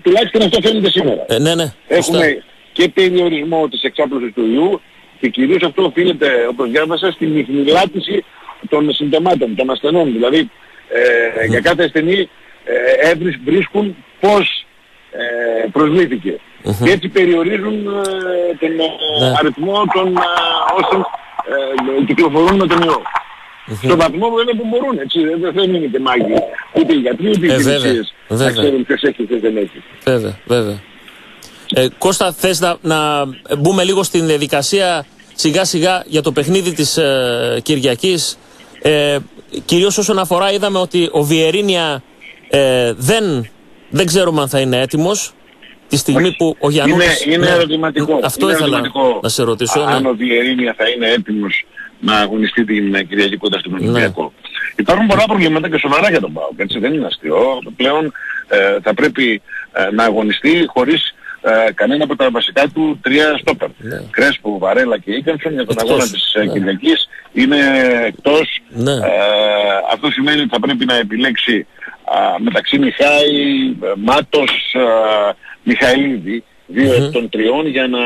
τουλάχιστον αυτό φαίνεται σήμερα. Ε, ναι, ναι. σωστά. Έχουμε και περιορισμό της εξάπλωσης του ιού και κυρίως αυτό οφείλεται, όπως διάβασα, στην ιχνηλάτηση των συντομάτων, των ασθενών. Δηλαδή, ε, για κάθε ασθενή ε, έβρισ- βρίσκουν πώς ε, προσλήθηκε. Και έτσι περιορίζουν ε, τον ε, Ναι. αριθμό των ε, όσων ε, κυκλοφορούν με τον ιό. Στον βαθμό που βέβαια που μπορούν, έτσι, δεν, δεν είναι και μάγοι. Ούτε οι γιατροί, ούτε οι Ε, βέβαια, υπηρεσίες να βέβαια. ξέρουν ποιος έχει, ποιος δεν έχει. Βέβαια, βέβαια. Ε, Κώστα, θες να, να μπούμε λίγο στην διαδικασία σιγά σιγά για το παιχνίδι της ε, Κυριακής. Ε, κυρίως όσον αφορά είδαμε ότι ο Βιερίνια ε, δεν, δεν ξέρουμε αν θα είναι έτοιμος τη στιγμή Όχι. που ο Γιαννούλης... Είναι, είναι Ναι, ερωτηματικό. Αυτό είναι ήθελα ερωτηματικό να σε ρωτήσω. Αν ναι. ο Βιερίνια θα είναι έτοιμος να αγωνιστεί την ε, Κυριακή κοντά στον Ναι. Ολυμπιακό. Υπάρχουν πολλά προβλήματα και σοβαρά για τον ΠΑΟΚ. Έτσι δεν είναι αστείο. Πλέον ε, θα πρέπει ε, να αγωνιστεί χωρίς ε, κανένα από τα βασικά του τρία στόπερ. Ναι. Κρέσπο, Βαρέλα και Ίκανσον για τον Εκτός. αγώνα της ε, Ναι. Κυριακής είναι εκτός. Ναι. Ε, αυτό σημαίνει ότι θα πρέπει να επιλέξει α, μεταξύ Μιχάη, ε, Μάτος, α, Μιχαηλίδη, δύο εκ των τριών για να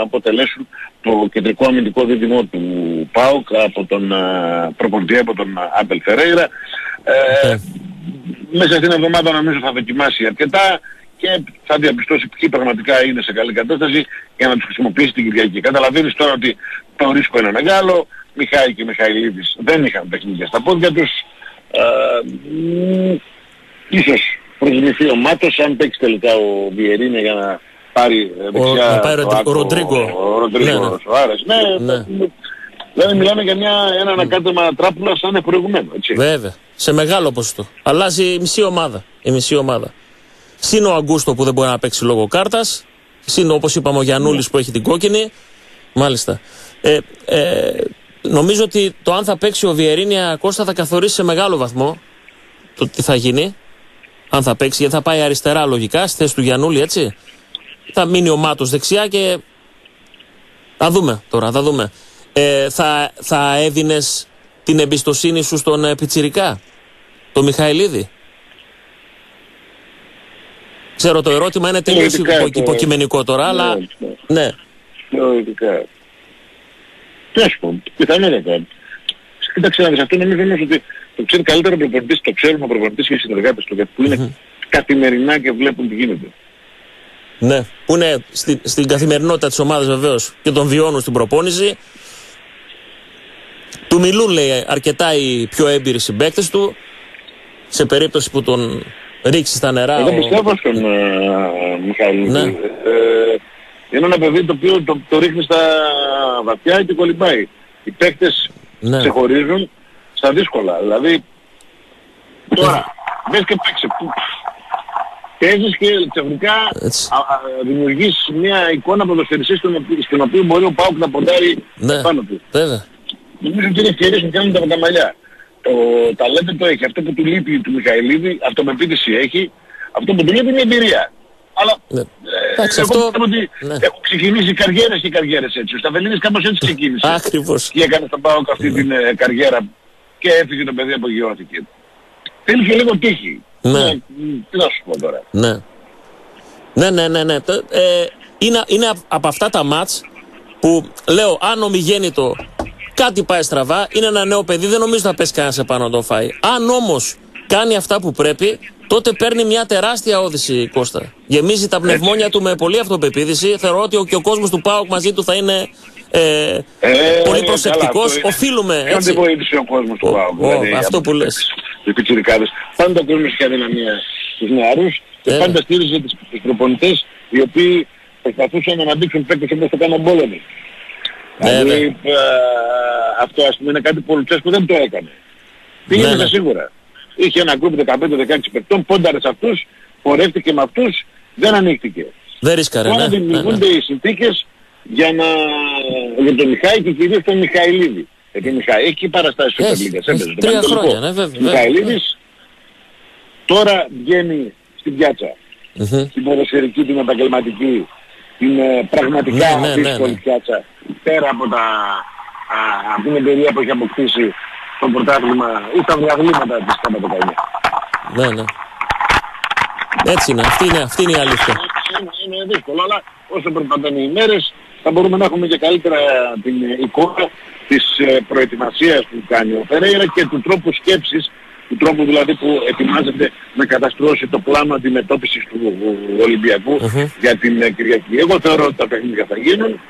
αποτελέσουν το κεντρικό αμυντικό δίδυμο του ΠΑΟΚ από τον α, προπονητή, από τον α, Άμπελ Φερέιρα. Ε, Ναι. μέσα στην εβδομάδα νομίζω θα δοκιμάσει αρκετά και θα διαπιστώσει ποιοι πραγματικά είναι σε καλή κατάσταση για να τους χρησιμοποιήσει την Κυριακή. Καταλαβαίνεις τώρα ότι το ρίσκο είναι μεγάλο. Μιχάη και Μιχαηλίδης δεν είχαν παιχνίδια στα πόδια τους. Ε, μ, ίσως προσβληθεί ο Μάτος αν παίξει τελικά ο Βιερίνε για να πάρει ε, δεξιά να πάρει το ο άκρο, Ροντρίγκο. ο Ροντρίγκο Ναι, ναι. Σοάρες. Ναι, Ναι. Δηλαδή μιλάμε για μια, ένα ανακάτεμα τράπουλα σαν προηγουμένο. Έτσι. Βέβαια. Σε μεγάλο ποσοστό. Αλλάζει η μισή ομάδα. Η μισή ομάδα. Συν ο Αγκούστο που δεν μπορεί να παίξει λόγω κάρτας. Συν όπως είπαμε ο Γιανούλη που έχει την κόκκινη. Μάλιστα. Ε, ε, νομίζω ότι το αν θα παίξει ο Βιερίνια Κώστα θα καθορίσει σε μεγάλο βαθμό το τι θα γίνει. Αν θα παίξει, γιατί θα πάει αριστερά λογικά στη θέση του Γιανούλη, έτσι. Θα μείνει ο Μάτος δεξιά και. Θα δούμε τώρα, θα δούμε. Ε, θα, θα έδινες την εμπιστοσύνη σου στον ε, Πιτσιρικά, τον Μιχαηλίδη; Ξέρω το ερώτημα είναι τελείως Θεωρητικά υπο, το- υποκειμενικό τώρα, αλλά Ναι, ναι. ναι. Θεωρητικά. Τι να σου πω, πιθανότατα. Κοίταξε να δεις, αυτό νομίζω όμως ότι το ξέρει καλύτερο ο προπονητής, το ξέρουν ο προπονητής και οι συνεργάτες του, γιατί που είναι καθημερινά και βλέπουν τι γίνεται. Ναι, που είναι στη, στην καθημερινότητα της ομάδας βεβαίως και τον βιώνουν στην προπόνηση. Του μιλούν λέει αρκετά οι πιο έμπειροι συμπαίκτες του σε περίπτωση που τον ρίξει στα νερά. Εγώ ο- πιστεύω στον uh, Μιχαήλ. Ναι. Ε, είναι ένα παιδί το οποίο το, το ρίχνει στα βαθιά και κολυμπάει. Οι παίκτες Ναι. ξεχωρίζουν στα δύσκολα. Δηλαδή, τώρα, μπες και παίξε. Που- Παίζεις και ξαφνικά Έτσι. α, α, δημιουργείς μια εικόνα ποδοσφαιριστής στην, οποία- στην οποία μπορεί ο Πάουκ να ποντάρει Ναι, πάνω του. βέβαια. Νομίζω ότι είναι ευκαιρίες που κάνουν από τα μαλλιά. Το ταλέντο το έχει. Αυτό που του λείπει του Μιχαηλίδη, αυτοπεποίθηση έχει. Αυτό που του λείπει είναι η εμπειρία. Αλλά Ναι. ε, Εντάξει, εγώ αυτό- πιστεύω ότι ναι. έχουν ξεκινήσει καριέρες και καριέρες έτσι. Ο Σταφελίδης κάπως έτσι ξεκίνησε. Ακριβώς. Και έκανε στον Πάοκ αυτή την ε, καριέρα και έφυγε το παιδί απογειώθηκε. Θέλει και λίγο τύχη. Ναι. Ε, τι να σου πω τώρα. Ναι. Ναι, ναι, ναι. ναι. Το- Ε, είναι, είναι απ- από αυτά τα μάτς που λέω αν ομιγέννητο κάτι πάει στραβά, είναι ένα νέο παιδί, δεν νομίζω θα πέσει κανένα επάνω να τον φάει. Αν όμως κάνει αυτά που πρέπει, τότε παίρνει μια τεράστια όθηση Κώστα. Γεμίζει τα πνευμόνια του με πολλή αυτοπεποίθηση. Θεωρώ ότι ο, και ο κόσμος του ΠΑΟΚ μαζί του θα είναι ε, Ε, πολύ ε, προσεκτικός. καλά, αυτό είναι. Οφείλουμε, Ποιον δεν έτσι. βοήθησε ο κόσμος του Ο- Πάοκ. ο, δηλαδή, αυτό από που τους- λες. Οι πιτσιρικάδες. Πάντα ο κόσμος είχε αδυναμία στους νεαρούς και Ε. πάντα στήριζε τις, τους προπονητές οι οποίοι προσπαθούσαν να αναδείξουν παίκτες όπως το κάναν πόλεμοι. Ναι, Δηλαδή ε, αυτό ας πούμε είναι κάτι που ο Λουτσέσκου δεν το έκανε. Πήγαινε Ναι, ναι. σίγουρα. Είχε ένα γκρουπ 15-16 παικτών, πόνταρες σε αυτούς, πορεύτηκε με αυτούς, δεν ανοίχτηκε. Δεν ρίσκαρε, Τώρα ναι. ναι, ναι. δημιουργούνται οι συνθήκες για, να... για τον Μιχάη και κυρίως τον Μιχαηλίδη. Γιατί ο Μιχαή έχει και παραστάσεις στο Έχει, Superliga. έχει έπαιζε, το τρία Πανετολικό. χρόνια, ναι, βέβαια, Ο Μιχαηλίδης τώρα βγαίνει στην πιάτσα, Μμμ. στην ποδοσφαιρική, την επαγγελματική, την ε, πραγματικά Ναι, ναι, ναι, δύσκολη ναι. πιάτσα, πέρα από, τα, α, από την εμπειρία που έχει αποκτήσει το πρωτάθλημα ή τα διαγλήματα της ΚΑΠΑ19. Ναι, ναι. Έτσι είναι. Αυτή είναι, αυτή είναι η αλήθεια. είναι, είναι δύσκολο, αλλά όσο περπατάνε οι μέρες θα μπορούμε να έχουμε και καλύτερα την ε, εικόνα της ε, προετοιμασίας που κάνει ο Φερέιρα και του τρόπου σκέψης, του τρόπου δηλαδή που ετοιμάζεται να καταστρώσει το πλάνο αντιμετώπισης του ε, ολυμπιακου για την ε, Κυριακή. Εγώ θεωρώ ότι τα παιχνίδια θα γίνουν,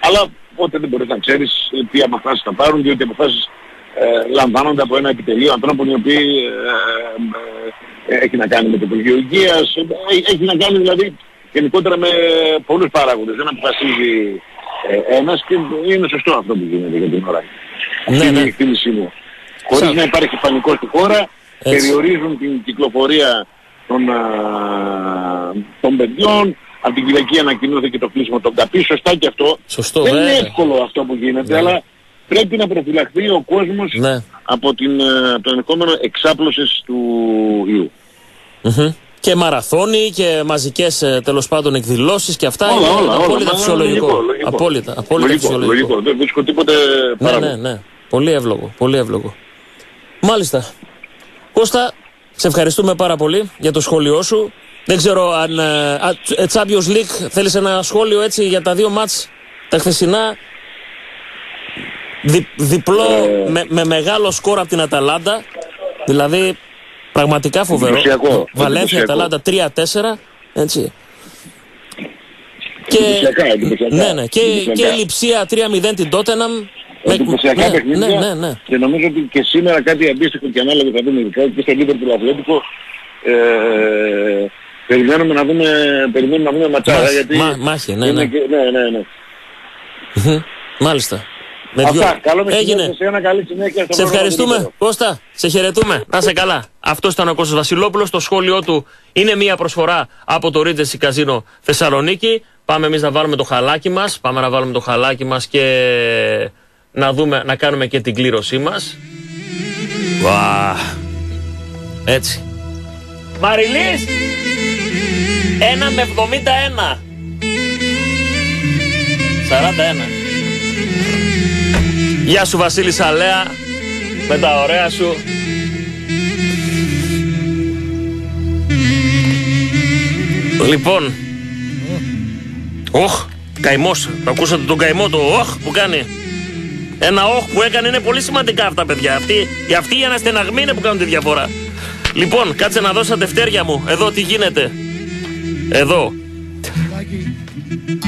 αλλά ποτέ δεν μπορείς να ξέρεις ε, τι αποφάσεις θα πάρουν, διότι οι αποφάσεις ε, λαμβάνονται από ένα επιτελείο ανθρώπων οι οποίοι ε, ε, ε, έχει να κάνει με το Υπουργείο Υγείας, ε, έχει να κάνει δηλαδή γενικότερα με πολλούς παράγοντες. Δεν αποφασίζει ε, ένας και είναι σωστό αυτό που γίνεται για την ώρα. Ναι, Αυτή είναι ναι. η εκτίμησή μου. Χωρίς Σαν- να υπάρχει πανικό στη χώρα, Έτσι. περιορίζουν την κυκλοφορία των, α, των παιδιών. Από την Κυριακή ανακοινώθηκε το κλείσιμο των καπί. Σωστά και αυτό. Σωστό, Δεν είναι βέβαια. εύκολο αυτό που γίνεται, αλλά πρέπει να προφυλαχθεί ο κόσμος Ναι. από την, ε, το ενδεχόμενο εξάπλωσης του ιού. Μμμ. Και μαραθώνι και μαζικές τέλος πάντων εκδηλώσεις και αυτά. Όλα, είναι όλα, όλα. απόλυτα Μα, φυσιολογικό. λογικό, λογικό. Απόλυτα, απόλυτα λογικό, φυσιολογικό. λογικό. Δεν βρίσκω τίποτε Ναι, παράπονο. ναι, ναι. Πολύ εύλογο. Πολύ εύλογο. Μάλιστα. Κώστα, σε ευχαριστούμε πάρα πολύ για το σχόλιο σου. Δεν ξέρω αν. ε, α, ε, Champions League θέλεις ένα σχόλιο έτσι για τα δύο μάτς τα χθεσινά; Δι, διπλό Ε. με, με μεγάλο σκορ από την Αταλάντα. Δηλαδή πραγματικά φοβερό. Εντυπωσιακό. Βαλένθια Εντυπωσιακό. Αταλάντα 3-4. Έτσι. Και, Εντυπωσιακά, εντυπωσιακά. ναι, ναι. Και, και Εντυπωσιακά. η λειψία 3-0 την Τότεναμ. με- Εντυπωσιακά ναι, παιχνίδια ναι, ναι, ναι. και νομίζω ότι και σήμερα κάτι αντίστοιχο και ανάλογο θα δούμε ειδικά και στο Λίβερπουλ Αθλέτικο ε, περιμένουμε να δούμε, περιμένουμε να δούμε ματσάρα Μάχη, γιατί μα- μάχη, ναι, είναι ναι. Και, ναι, ναι, ναι. Μμμ. Μάλιστα. Με Αυτά, δυο- καλό μεσημέρι Έγινε. σε εσένα, καλή συνέχεια στο Σε πρόγραμμα του ευχαριστούμε. Λίβερπουλ. Κώστα, σε χαιρετούμε. Να σε καλά. Αυτός ήταν ο Κώστας Βασιλόπουλος. Το σχόλιο του είναι μια προσφορά από το Regency Casino Θεσσαλονίκη. Πάμε εμείς να βάλουμε το χαλάκι μας. Πάμε να βάλουμε το χαλάκι μας και να, δούμε, να κάνουμε και την κλήρωσή μας. Βα. Έτσι. Μαριλής! Ένα με 71. 41. Γεια σου Βασίλη Σαλέα με τα ωραία σου. Λοιπόν. Οχ, καημός. Ακούσατε τον καημό του οχ που κάνει. Ένα οχ που έκανε είναι πολύ σημαντικά αυτά παιδιά. Αυτοί, οι αυτοί οι αναστεναγμοί είναι που κάνουν τη διαφορά. Λοιπόν, κάτσε να δώσω τα τευτέρια μου. Εδώ τι γίνεται. Εδώ.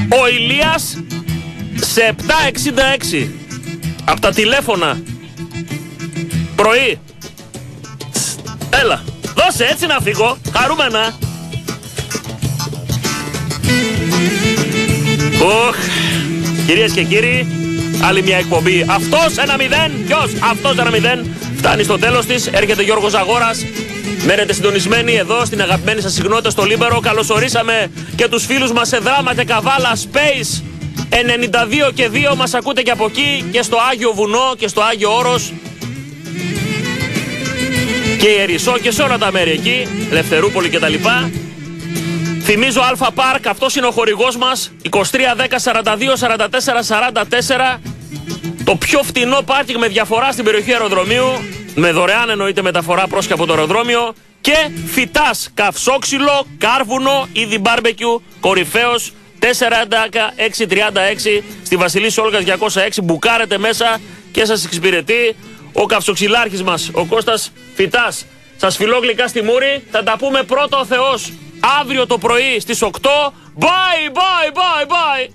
Ο Ηλίας σε 766 από τα τηλέφωνα πρωί. Έλα, δώσε έτσι να φύγω, χαρούμενα. Οχ, κυρίες και κύριοι, άλλη μια εκπομπή. Αυτός ένα μηδέν, ποιος, αυτός ένα μηδέν. Φτάνει στο τέλος της, έρχεται Γιώργος Ζαγόρας. Μένετε συντονισμένοι εδώ στην αγαπημένη σας συχνότητα στο Λίμπερο. Καλωσορίσαμε και τους φίλους μας σε Δράμα και Καβάλα Space 92 και 2 μας ακούτε και από εκεί και στο Άγιο Βουνό και στο Άγιο Όρος και Ιερισσό και σε όλα τα μέρη εκεί, Λευτερούπολη και τα λοιπά. Θυμίζω Αλφα Πάρκ, αυτός είναι ο χορηγός μας, 23 10 42 44 44. Το πιο φτηνό πάρκινγκ με διαφορά στην περιοχή αεροδρομίου, με δωρεάν εννοείται μεταφορά προς και από το αεροδρόμιο και φυτάς, καυσόξυλο, κάρβουνο, είδη μπάρμπεκιου, κορυφαίος, 411 636 στη Βασιλής Όλγας 206 μπουκάρετε μέσα και σας εξυπηρετεί ο καυσοξυλάρχης μας, ο Κώστας Φυτάς. Σας φιλώ γλυκά στη μούρη, θα τα πούμε πρώτο ο Θεός αύριο το πρωί στις 8. Bye, bye, bye, bye.